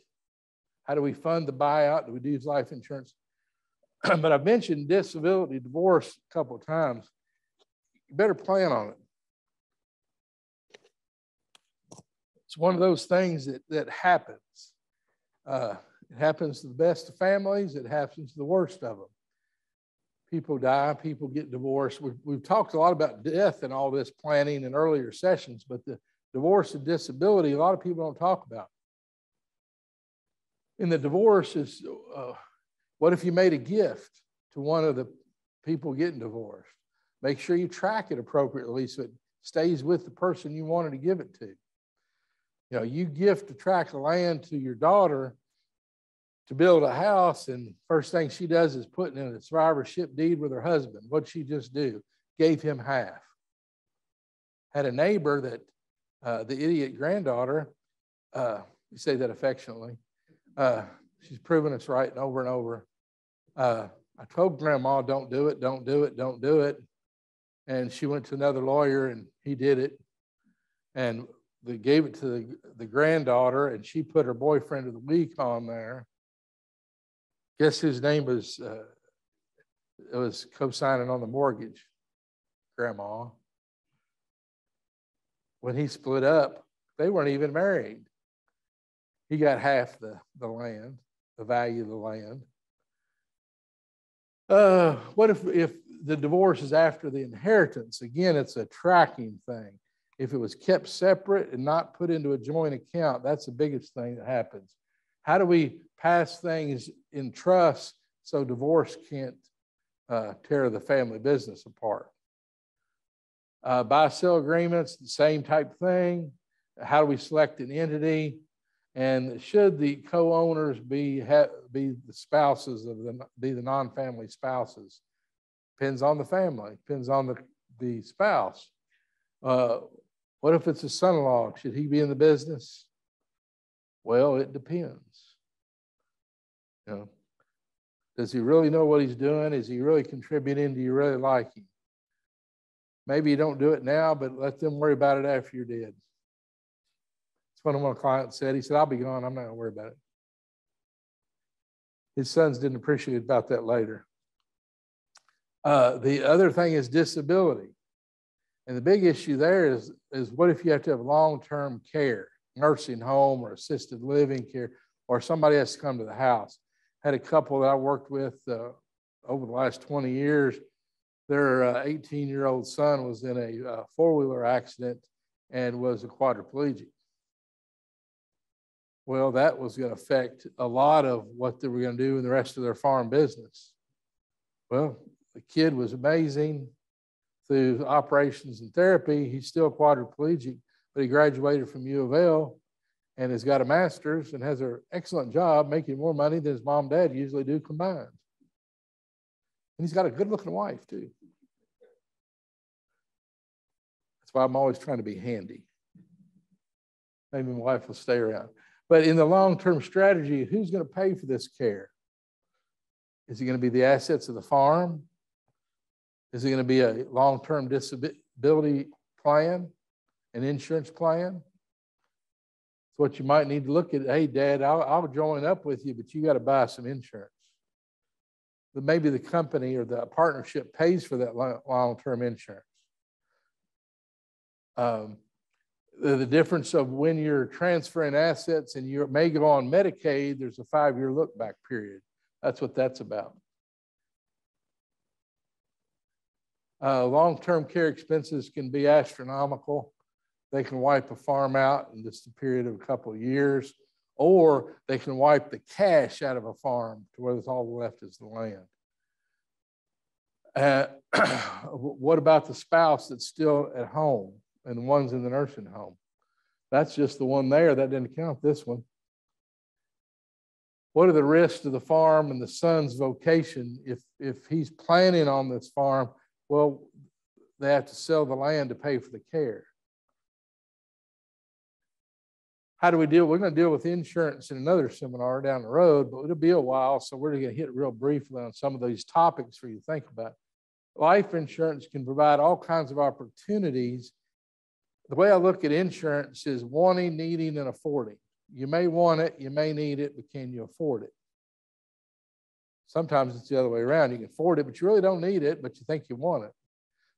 How do we fund the buyout? Do we use life insurance? but I've mentioned disability, divorce a couple of times. You better plan on it. It's one of those things that, that happens. Uh, it happens to the best of families, it happens to the worst of them. People die, people get divorced. We've, we've talked a lot about death and all this planning in earlier sessions, but the divorce and disability, a lot of people don't talk about. In the divorce is uh, what if you made a gift to one of the people getting divorced? Make sure you track it appropriately so it stays with the person you wanted to give it to. You know, you gift a tract of land to your daughter to build a house, and first thing she does is putting in a survivorship deed with her husband. What'd she just do? Gave him half. Had a neighbor that uh, the idiot granddaughter, uh, say that affectionately, uh, she's proven us right and over and over. Uh, I told grandma, don't do it, don't do it, don't do it. And she went to another lawyer and he did it. And they gave it to the, the granddaughter and she put her boyfriend of the week on there. Guess his name was, uh, it was co-signing on the mortgage, grandma. When he split up, they weren't even married. He got half the, the land, the value of the land. Uh, what if, if the divorce is after the inheritance? Again, it's a tracking thing. If it was kept separate and not put into a joint account, that's the biggest thing that happens. How do we pass things in trust so divorce can't uh, tear the family business apart? Uh, buy sell agreements, the same type thing. How do we select an entity? And should the co-owners be be the spouses of the be the non-family spouses? Depends on the family. Depends on the the spouse. Uh, what if it's a son-in-law? Should he be in the business? Well, it depends. You know, does he really know what he's doing? Is he really contributing? Do you really like him? Maybe you don't do it now, but let them worry about it after you're dead. That's what one of my clients said. He said, I'll be gone. I'm not going to worry about it. His sons didn't appreciate about that later. Uh, the other thing is disability. And the big issue there is, is what if you have to have long-term care, nursing home or assisted living care, or somebody has to come to the house. Had a couple that I worked with uh, over the last 20 years. Their 18-year-old uh, son was in a uh, four-wheeler accident and was a quadriplegic. Well, that was going to affect a lot of what they were going to do in the rest of their farm business. Well, the kid was amazing through operations and therapy. He's still quadriplegic, but he graduated from U of L and has got a master's and has an excellent job making more money than his mom and dad usually do combined. And he's got a good looking wife, too. That's why I'm always trying to be handy. Maybe my wife will stay around. But in the long term strategy, who's going to pay for this care? Is it going to be the assets of the farm? Is it going to be a long term disability plan, an insurance plan? It's what you might need to look at. Hey, Dad, I'll, I'll join up with you, but you got to buy some insurance. But maybe the company or the partnership pays for that long term insurance. Um, the, the difference of when you're transferring assets and you may go on Medicaid, there's a five year look back period. That's what that's about. Uh, long term care expenses can be astronomical. They can wipe a farm out in just a period of a couple of years, or they can wipe the cash out of a farm to where it's all left is the land. Uh, what about the spouse that's still at home? and the one's in the nursing home. That's just the one there. That didn't count this one. what are the risks to the farm and the son's vocation if if he's planning on this farm well they have to sell the land to pay for the care. How do we deal? We're going to deal with insurance in another seminar down the road but it'll be a while so we're going to hit real briefly on some of these topics for you to think about. Life insurance can provide all kinds of opportunities. The way i look at insurance is wanting needing and affording. You may want it, you may need it, but can you afford it? Sometimes it's the other way around. You can afford it, but you really don't need it, but you think you want it.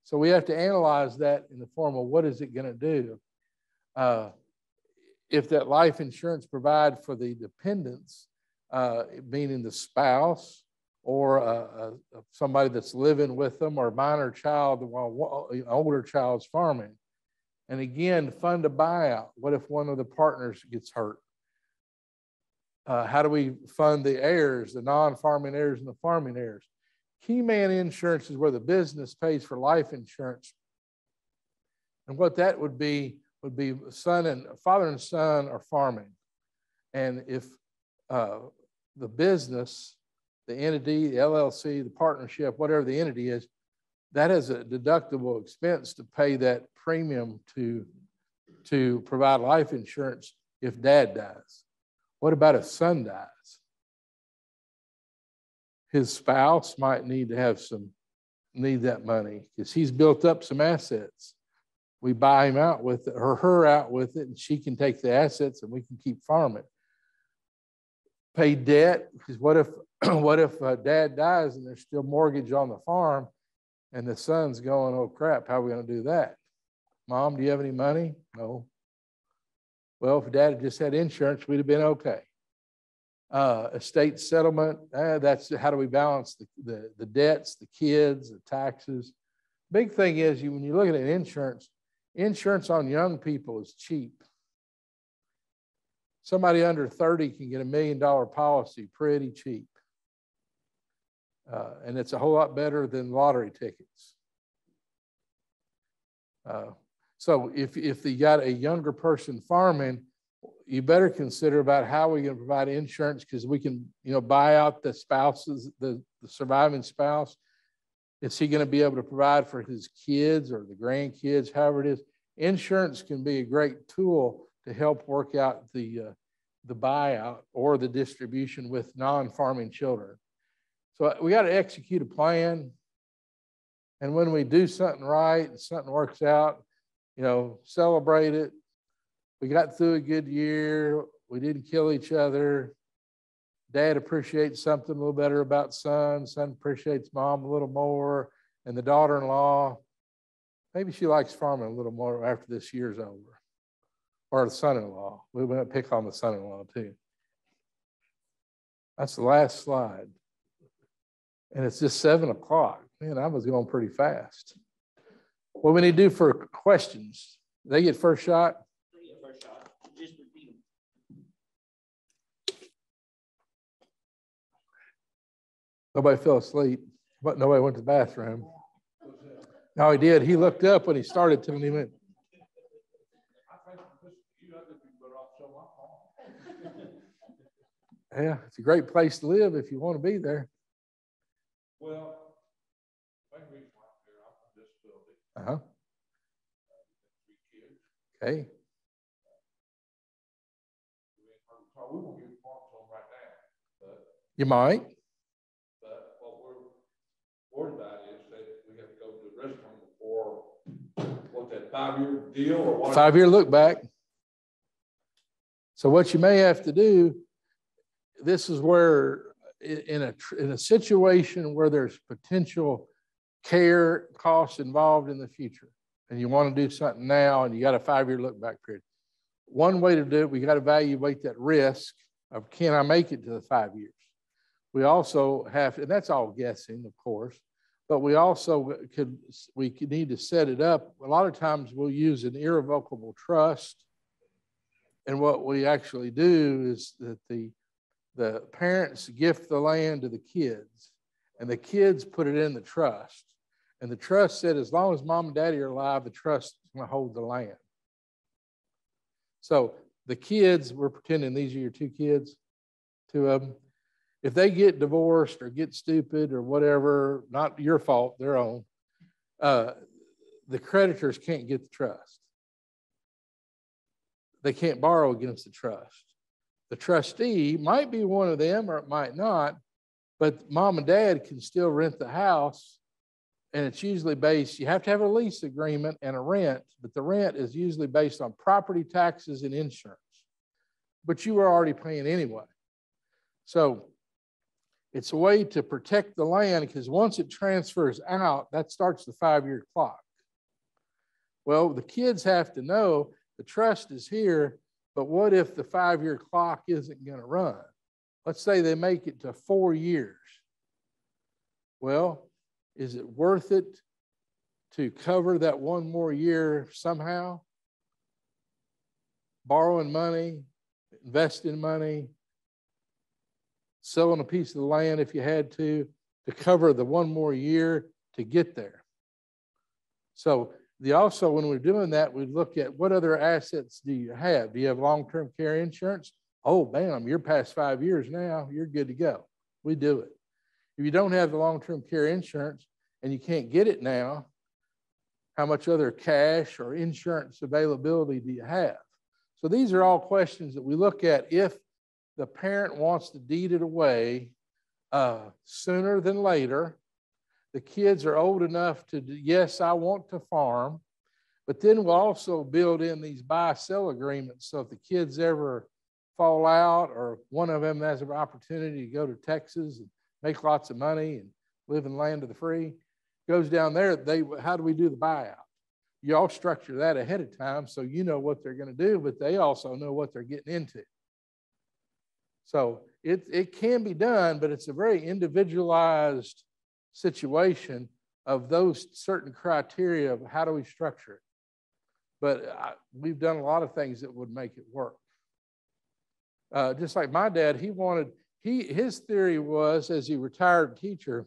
So we have to analyze that in the form of what is it going to do? Uh, if that life insurance provide for the dependents, uh, meaning the spouse or uh, uh somebody that's living with them or minor child while older child's farming. And again, fund a buyout. What if one of the partners gets hurt? Uh, how do we fund the heirs, the non-farming heirs and the farming heirs? Key man insurance is where the business pays for life insurance. And what that would be would be son and father and son are farming. And if uh, the business, the entity, the LLC, the partnership, whatever the entity is, that is a deductible expense to pay that premium to, to provide life insurance if dad dies. What about if son dies? His spouse might need to have some, need that money because he's built up some assets. We buy him out with it, or her out with it, and she can take the assets and we can keep farming. Pay debt because what if what if uh, dad dies and there's still mortgage on the farm, and the son's going, oh crap, how are we going to do that? Mom, do you have any money? No. Well, if dad had just had insurance, we'd have been okay. Uh, estate settlement, eh, that's how do we balance the, the, the, debts, the kids, the taxes. Big thing is you when you look at insurance, insurance on young people is cheap. Somebody under 30 can get a million dollar policy pretty cheap. Uh, and it's a whole lot better than lottery tickets. Uh, so if, if you got a younger person farming, you better consider about how we can provide insurance because we can, you know, buy out the spouses, the, the surviving spouse. Is he going to be able to provide for his kids or the grandkids, however it is? Insurance can be a great tool to help work out the, uh, the buyout or the distribution with non-farming children. So we got to execute a plan. And when we do something right and something works out, you know, celebrate it. We got through a good year. We didn't kill each other. Dad appreciates something a little better about son. Son appreciates mom a little more. And the daughter in law, maybe she likes farming a little more after this year's over. Or the son in law. We went pick on the son in law too. That's the last slide. And it's just seven o'clock. Man, I was going pretty fast. What we need to do for questions? They get first shot? They get first shot. Just repeat them. Nobody fell asleep, but nobody went to the bathroom. No, he did. He looked up when he started telling him it. Yeah, it's a great place to live if you want to be there. Well, uh-huh. Okay. We won't give parts on right now, but, You might. but what we're worried about is that we have to go to the restaurant that five-year deal or what? Five-year look back. So what you may have to do, this is where in a, in a situation where there's potential care costs involved in the future, and you want to do something now, and you got a five-year look back period. One way to do it, we got to evaluate that risk of can I make it to the five years. We also have, and that's all guessing, of course, but we also could we could need to set it up. A lot of times we'll use an irrevocable trust, and what we actually do is that the the parents gift the land to the kids, and the kids put it in the trust. And the trust said, as long as mom and daddy are alive, the trust is going to hold the land. So the kids, we're pretending these are your two kids, two of them. if they get divorced or get stupid or whatever, not your fault, their own, uh, the creditors can't get the trust. They can't borrow against the trust. The trustee might be one of them or it might not, but mom and dad can still rent the house. And it's usually based, you have to have a lease agreement and a rent, but the rent is usually based on property taxes and insurance. But you were already paying anyway. So it's a way to protect the land because once it transfers out, that starts the five year clock. Well, the kids have to know the trust is here, but what if the five year clock isn't going to run? Let's say they make it to four years. Well, is it worth it to cover that one more year somehow? Borrowing money, investing money, selling a piece of the land if you had to, to cover the one more year to get there. So the also when we're doing that, we look at what other assets do you have? Do you have long-term care insurance? Oh, bam, you're past five years now, you're good to go. We do it. If you don't have the long-term care insurance and you can't get it now, how much other cash or insurance availability do you have? So these are all questions that we look at if the parent wants to deed it away uh, sooner than later. The kids are old enough to, yes, I want to farm, but then we'll also build in these buy sell agreements. So if the kids ever fall out or one of them has an opportunity to go to Texas and make lots of money and live in land of the free, goes down there, they how do we do the buyout? You all structure that ahead of time so you know what they're going to do, but they also know what they're getting into. So it, it can be done, but it's a very individualized situation of those certain criteria of how do we structure it. But I, we've done a lot of things that would make it work. Uh, just like my dad, he wanted, he, his theory was as he retired teacher,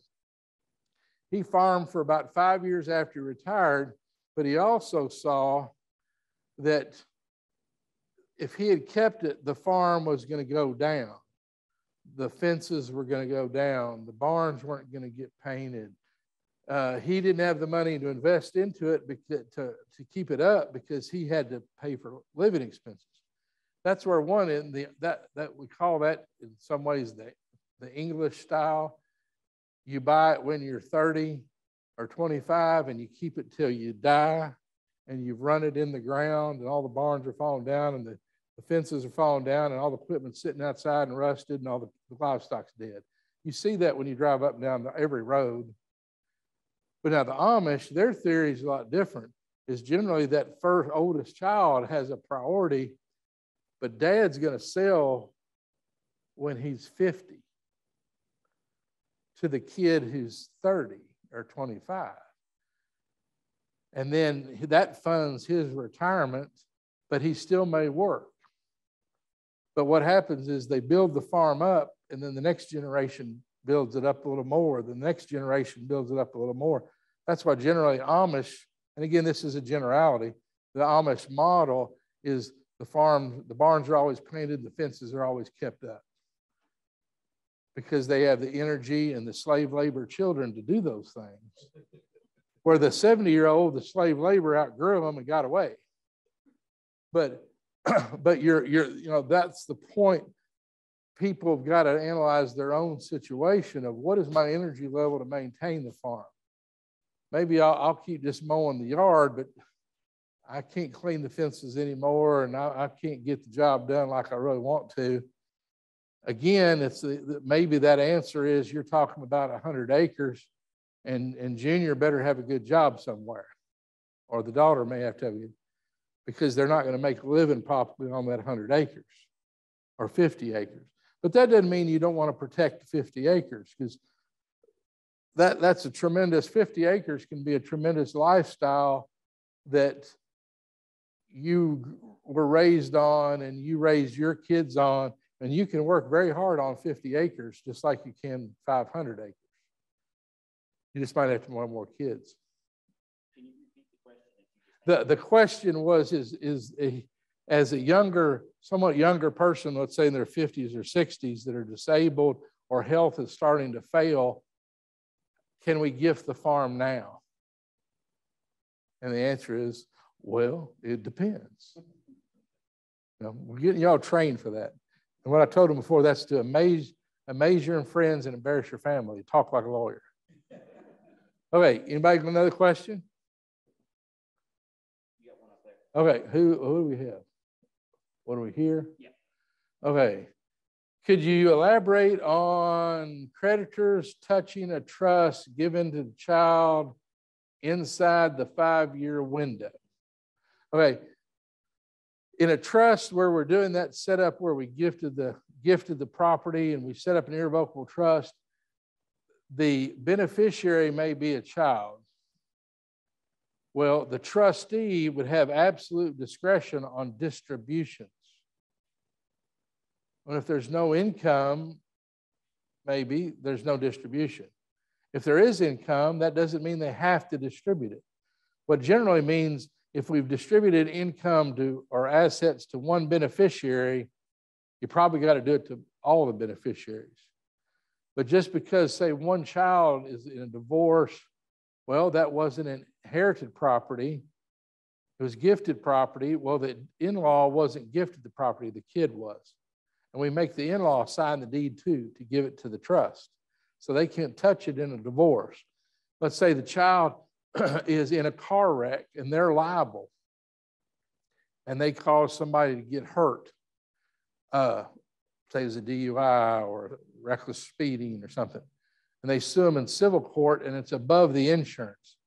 he farmed for about five years after he retired, but he also saw that if he had kept it, the farm was going to go down. The fences were going to go down. The barns weren't going to get painted. Uh, he didn't have the money to invest into it to, to keep it up because he had to pay for living expenses. That's where one in the that that we call that in some ways the the English style. You buy it when you're 30 or 25 and you keep it till you die and you've run it in the ground and all the barns are falling down and the the fences are falling down and all the equipment's sitting outside and rusted and all the, the livestock's dead. You see that when you drive up and down every road. But now the Amish, their theory is a lot different. Is generally that first oldest child has a priority, but dad's going to sell when he's 50 to the kid who's 30 or 25. And then that funds his retirement, but he still may work. But what happens is they build the farm up, and then the next generation builds it up a little more. The next generation builds it up a little more. That's why generally Amish, and again, this is a generality, the Amish model is the farm, the barns are always painted, the fences are always kept up because they have the energy and the slave labor children to do those things. Where the 70 year old, the slave labor outgrew them and got away. But but you're you're you know that's the point people have got to analyze their own situation of what is my energy level to maintain the farm maybe i'll, I'll keep just mowing the yard but i can't clean the fences anymore and I, I can't get the job done like i really want to again it's maybe that answer is you're talking about 100 acres and and junior better have a good job somewhere or the daughter may have to have because they're not going to make a living probably on that 100 acres or 50 acres. But that doesn't mean you don't want to protect 50 acres because that, that's a tremendous, 50 acres can be a tremendous lifestyle that you were raised on and you raised your kids on, and you can work very hard on 50 acres just like you can 500 acres. You just might have to want more kids the, the question was is, is a, as a younger, somewhat younger person, let's say in their 50s or 60s that are disabled or health is starting to fail, can we gift the farm now? And the answer is, well, it depends. Know, we're getting y'all trained for that. And what I told them before, that's to amaze, amaze your friends and embarrass your family. Talk like a lawyer. Okay, anybody got another question? You got one up there. Okay, who, who do we have? What do we hear? Yeah. Okay. Could you elaborate on creditors touching a trust given to the child inside the five-year window? Okay. In a trust where we're doing that setup where we gifted the gifted the property and we set up an irrevocable trust, the beneficiary may be a child. Well, the trustee would have absolute discretion on distributions. And if there's no income, maybe there's no distribution. If there is income, that doesn't mean they have to distribute it. What generally means if we've distributed income to or assets to one beneficiary, you probably got to do it to all the beneficiaries. But just because, say, one child is in a divorce, well, that wasn't inherited property. It was gifted property. Well, the in law wasn't gifted the property, the kid was. And we make the in law sign the deed too to give it to the trust. So they can't touch it in a divorce. Let's say the child is in a car wreck and they're liable and they cause somebody to get hurt. Uh, say it's a DUI or reckless speeding or something, and they sue them in civil court and it's above the insurance.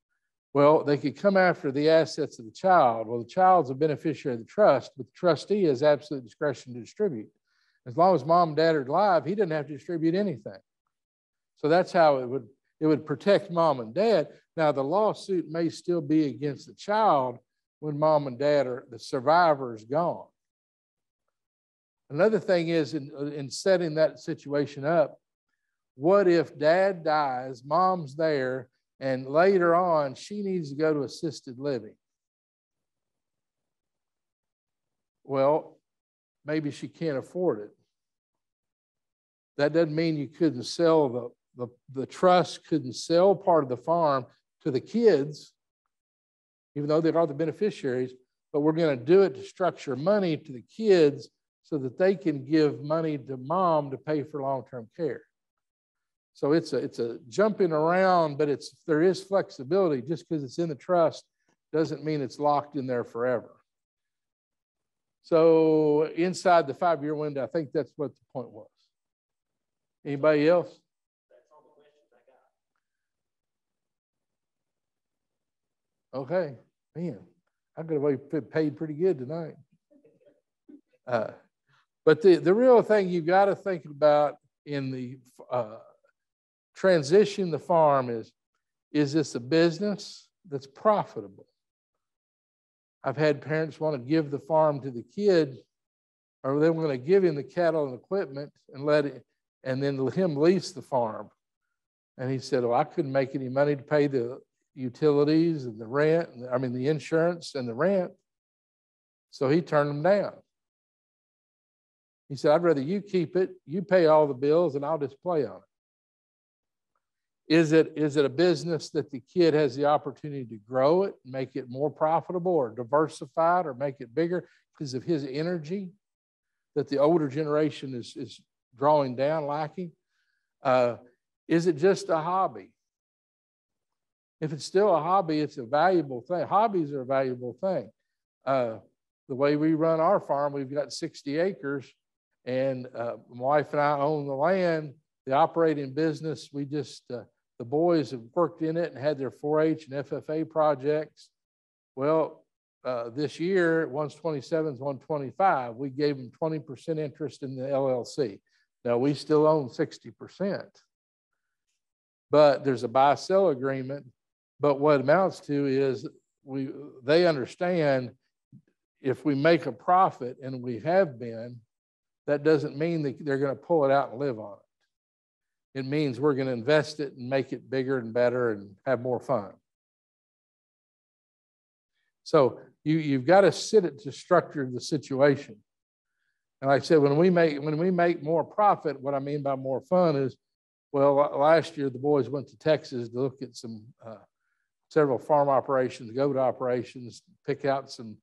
Well, they could come after the assets of the child. Well, the child's a beneficiary of the trust, but the trustee has absolute discretion to distribute. As long as mom and dad are alive, he doesn't have to distribute anything. So that's how it would it would protect mom and dad. Now the lawsuit may still be against the child when mom and dad are the survivor is gone. Another thing is in, uh, in setting that situation up, what if dad dies, mom's there, and later on she needs to go to assisted living? Well, maybe she can't afford it. That doesn't mean you couldn't sell the, the, the trust couldn't sell part of the farm to the kids, even though they are the beneficiaries, but we're going to do it to structure money to the kids so that they can give money to mom to pay for long-term care. So it's a, it's a jumping around, but it's there is flexibility. Just because it's in the trust doesn't mean it's locked in there forever. So inside the five-year window, I think that's what the point was. Anybody else? That's all the questions I got. Okay, man, I could have paid pretty good tonight. Uh, but the, the real thing you've got to think about in the uh, transition the farm is, is this a business that's profitable? I've had parents want to give the farm to the kid, or they want to give him the cattle and equipment and let it, and then him lease the farm. And he said, Well, I couldn't make any money to pay the utilities and the rent, I mean, the insurance and the rent. So he turned them down. He said, I'd rather you keep it, you pay all the bills, and I'll just play on it. Is it, is it a business that the kid has the opportunity to grow it, make it more profitable or diversified or make it bigger because of his energy that the older generation is, is drawing down, lacking? Uh, is it just a hobby? If it's still a hobby, it's a valuable thing. Hobbies are a valuable thing. Uh, the way we run our farm, we've got 60 acres and uh, my wife and I own the land, the operating business. We just, uh, the boys have worked in it and had their 4 H and FFA projects. Well, uh, this year, one's 27, one's 125. We gave them 20% interest in the LLC. Now, we still own 60%. But there's a buy sell agreement. But what amounts to is we they understand if we make a profit, and we have been, that doesn't mean that they're going to pull it out and live on it. It means we're going to invest it and make it bigger and better and have more fun. So you, you've got to sit it to structure the situation. And like I said, when we make, when we make more profit, what I mean by more fun is, well, last year the boys went to Texas to look at some, uh, several farm operations, goat operations, pick out some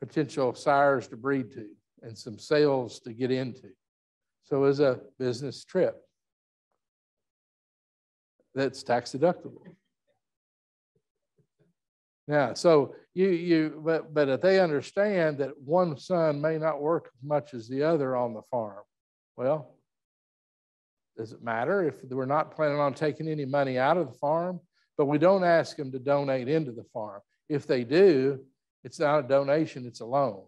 potential sires to breed to and some sales to get into. So it's a business trip that's tax deductible. Yeah, so you, you, but, but if they understand that one son may not work as much as the other on the farm, well, does it matter if we're not planning on taking any money out of the farm? But we don't ask them to donate into the farm. If they do, it's not a donation, it's a loan.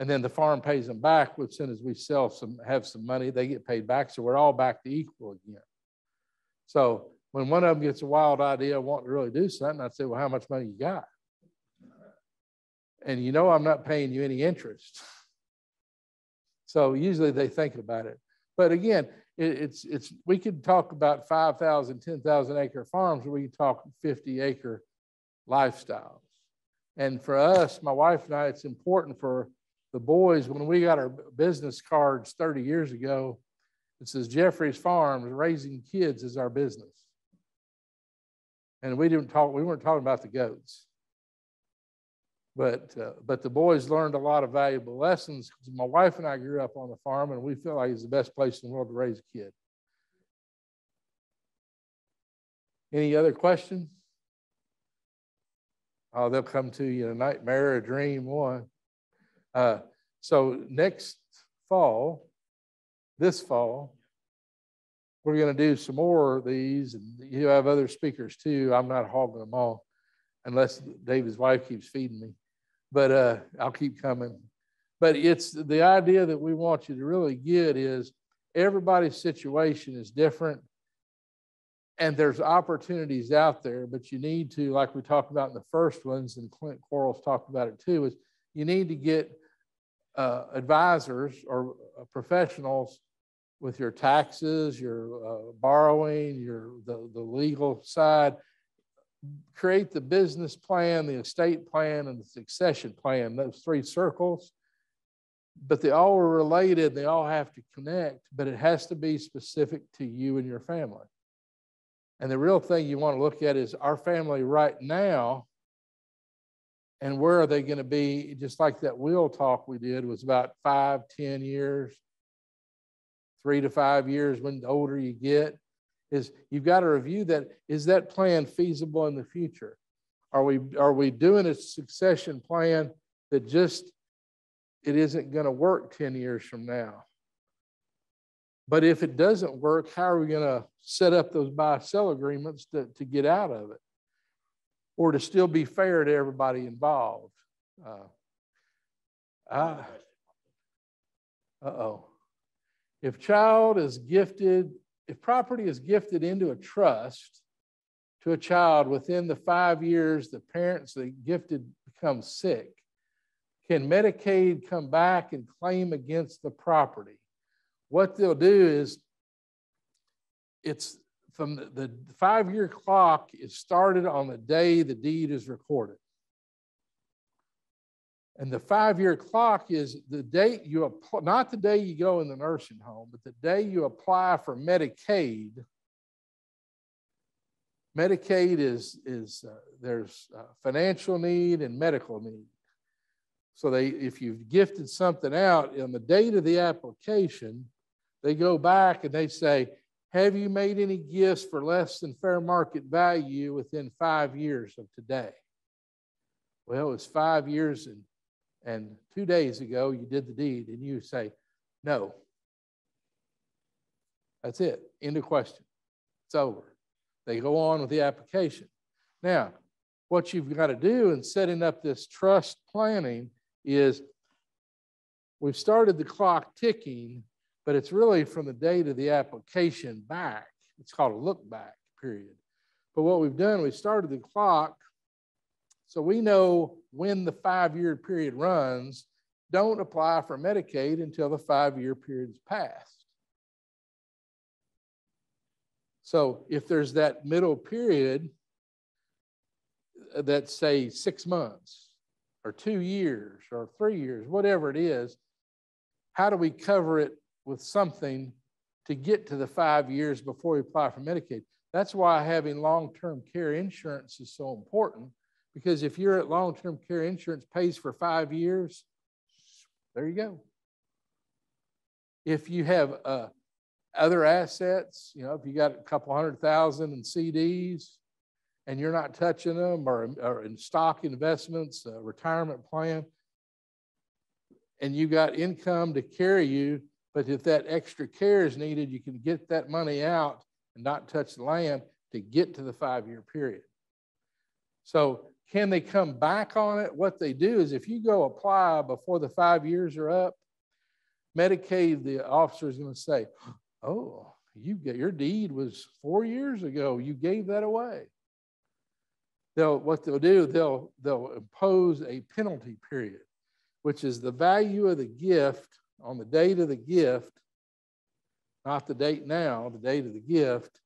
And then the farm pays them back as soon as we sell some, have some money, they get paid back. So we're all back to equal again. So when one of them gets a wild idea wanting to really do something, I'd say, well, how much money you got? And you know, I'm not paying you any interest. So usually they think about it. But again, it, it's, it's, we could talk about 5,000, 10,000 acre farms, we could talk 50 acre lifestyles. And for us, my wife and I, it's important for the boys, when we got our business cards 30 years ago, it says Jefferies Farms, raising kids is our business. And we didn't talk, we weren't talking about the goats. But, uh, but the boys learned a lot of valuable lessons. 'cause My wife and I grew up on the farm and we feel like it's the best place in the world to raise a kid. Any other questions? Oh, they'll come to you in a nightmare, a dream, one. Uh, so next fall, this fall, we're going to do some more of these, and you have other speakers too. I'm not hogging them all, unless David's wife keeps feeding me. But uh, I'll keep coming. But it's the idea that we want you to really get is everybody's situation is different, and there's opportunities out there. But you need to, like we talked about in the first ones, and Clint Quarles talked about it too, is you need to get uh, advisors or uh, professionals with your taxes, your uh, borrowing, your the, the legal side. Create the business plan, the estate plan, and the succession plan, those three circles. But they all are related, they all have to connect, but it has to be specific to you and your family. And the real thing you want to look at is our family right now and where are they going to be just like that will talk we did was about five ten years three to five years when the older you get is you've got to review that. Is that plan feasible in the future? Are we are we doing a succession plan that just it isn't going to work 10 years from now? But if it doesn't work how are we going to set up those buy sell agreements to, to get out of it? Or to still be fair to everybody involved. Uh oh. If child is gifted, if property is gifted into a trust to a child within the five years the parents that gifted become sick, can Medicaid come back and claim against the property? What they'll do is it's from the, the five-year clock is started on the day the deed is recorded. And the five-year clock is the date you apply, not the day you go in the nursing home, but the day you apply for Medicaid. Medicaid is, is uh, there's uh, financial need and medical need. So they, if you've gifted something out on the date of the application, they go back and they say, have you made any gifts for less than fair market value within five years of today? Well, it's five years and, and two days ago you did the deed, and you say, no. That's it. End of question. It's over. They go on with the application. Now, what you've got to do in setting up this trust planning is we've started the clock ticking but it's really from the date of the application back. It's called a look back period. But what we've done, we started the clock so we know when the five year period runs. Don't apply for Medicaid until the five year period is passed. So if there's that middle period, uh, that's say six months or two years or three years, whatever it is, how do we cover it with something to get to the five years before we apply for Medicaid? That's why having long-term care insurance is so important because if you're at long-term care insurance pays for five years, there you go. If you have uh, other assets, you know, if you got a couple hundred thousand in CDs and you're not touching them or, or in stock investments, retirement plan, and you got income to carry you, but if that extra care is needed, you can get that money out and not touch the land to get to the five year period. So, can they come back on it? What they do is if you go apply before the five years are up, Medicaid, the officer is going to say, Oh, you get your deed was four years ago. You gave that away. They'll what they'll do, they'll they'll impose a penalty period, which is the value of the gift on the date of the gift, not the date now, the date of the gift,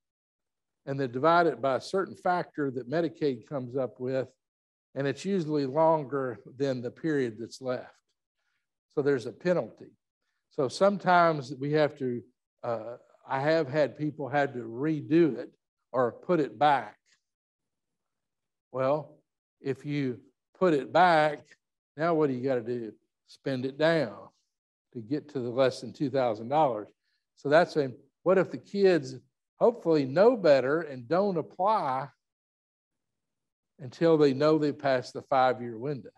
and they divide it by a certain factor that Medicaid comes up with, and it's usually longer than the period that's left. So there's a penalty. So sometimes we have to uh, I have had people had to redo it or put it back. Well, if you put it back, now what do you got to do? Spend it down to get to the less than $2,000. So that's saying, what if the kids hopefully know better and don't apply until they know they passed the five year window?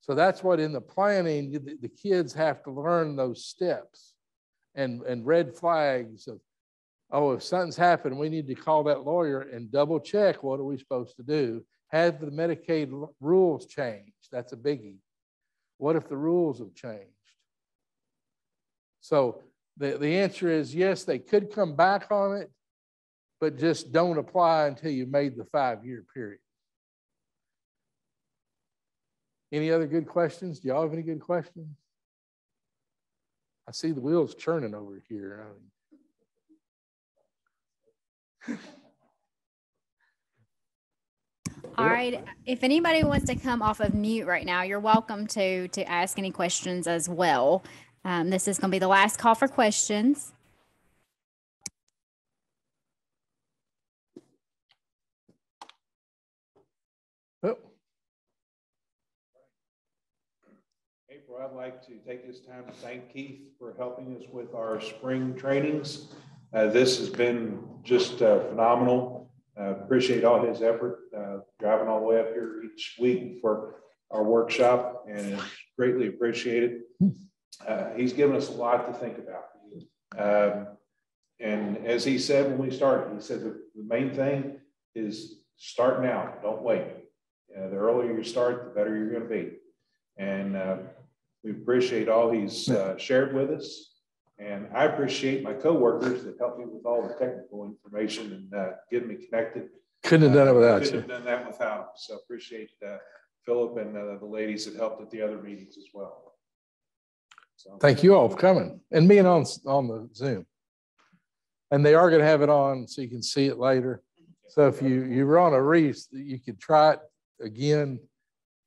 So that's what in the planning, the, the kids have to learn those steps and, and red flags of, oh, if something's happened, we need to call that lawyer and double check what are we supposed to do. Have the Medicaid rules changed? That's a biggie. What if the rules have changed? So the, the answer is yes, they could come back on it, but just don't apply until you made the five year period. Any other good questions? Do y'all have any good questions? I see the wheels churning over here. All right. If anybody wants to come off of mute right now, you're welcome to to ask any questions as well. Um, this is going to be the last call for questions. I'd like to take this time to thank Keith for helping us with our spring trainings. Uh, this has been just uh, phenomenal. Uh, appreciate all his effort uh, driving all the way up here each week for our workshop and it's greatly appreciated. Uh, he's given us a lot to think about. Um, and as he said when we started, he said the, the main thing is start now, don't wait. Uh, the earlier you start, the better you're going to be. And we appreciate all he's uh, shared with us. And I appreciate my coworkers that helped me with all the technical information and uh, getting me connected. Couldn't have done it without Couldn't you. have done that without him. So appreciate uh, Philip and uh, the ladies that helped at the other meetings as well. So, Thank you all for coming and being on, on the Zoom. And they are going to have it on so you can see it later. So if you, you were on a reef, you could try it again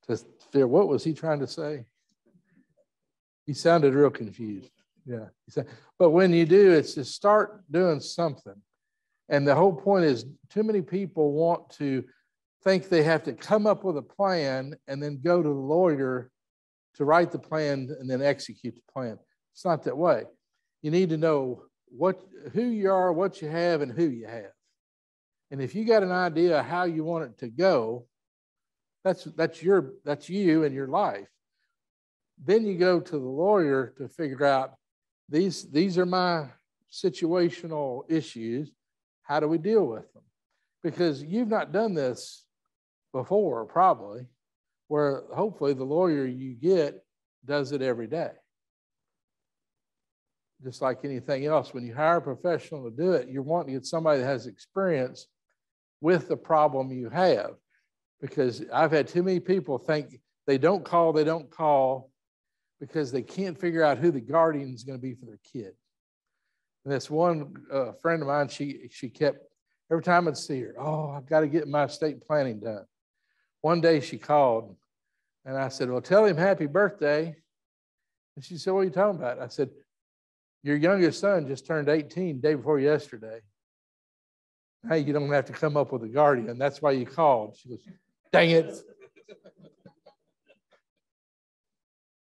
to figure, what was he trying to say? He sounded real confused. Yeah. But when you do, it's to start doing something. And the whole point is too many people want to think they have to come up with a plan and then go to the lawyer to write the plan and then execute the plan. It's not that way. You need to know what who you are, what you have, and who you have. And if you got an idea how you want it to go, that's that's your that's you and your life. Then you go to the lawyer to figure out these, these are my situational issues. How do we deal with them? Because you've not done this before, probably, where hopefully the lawyer you get does it every day. Just like anything else, when you hire a professional to do it, you're wanting to get somebody that has experience with the problem you have. Because I've had too many people think they don't call, they don't call, because they can't figure out who the guardian is going to be for their kid. And this one uh, friend of mine, she she kept every time I'd see her, oh, I've got to get my estate planning done. One day she called, and I said, well, tell him happy birthday. And she said, what are you talking about? I said, your youngest son just turned 18 day before yesterday. Hey, you don't have to come up with a guardian. That's why you called. She goes, dang it.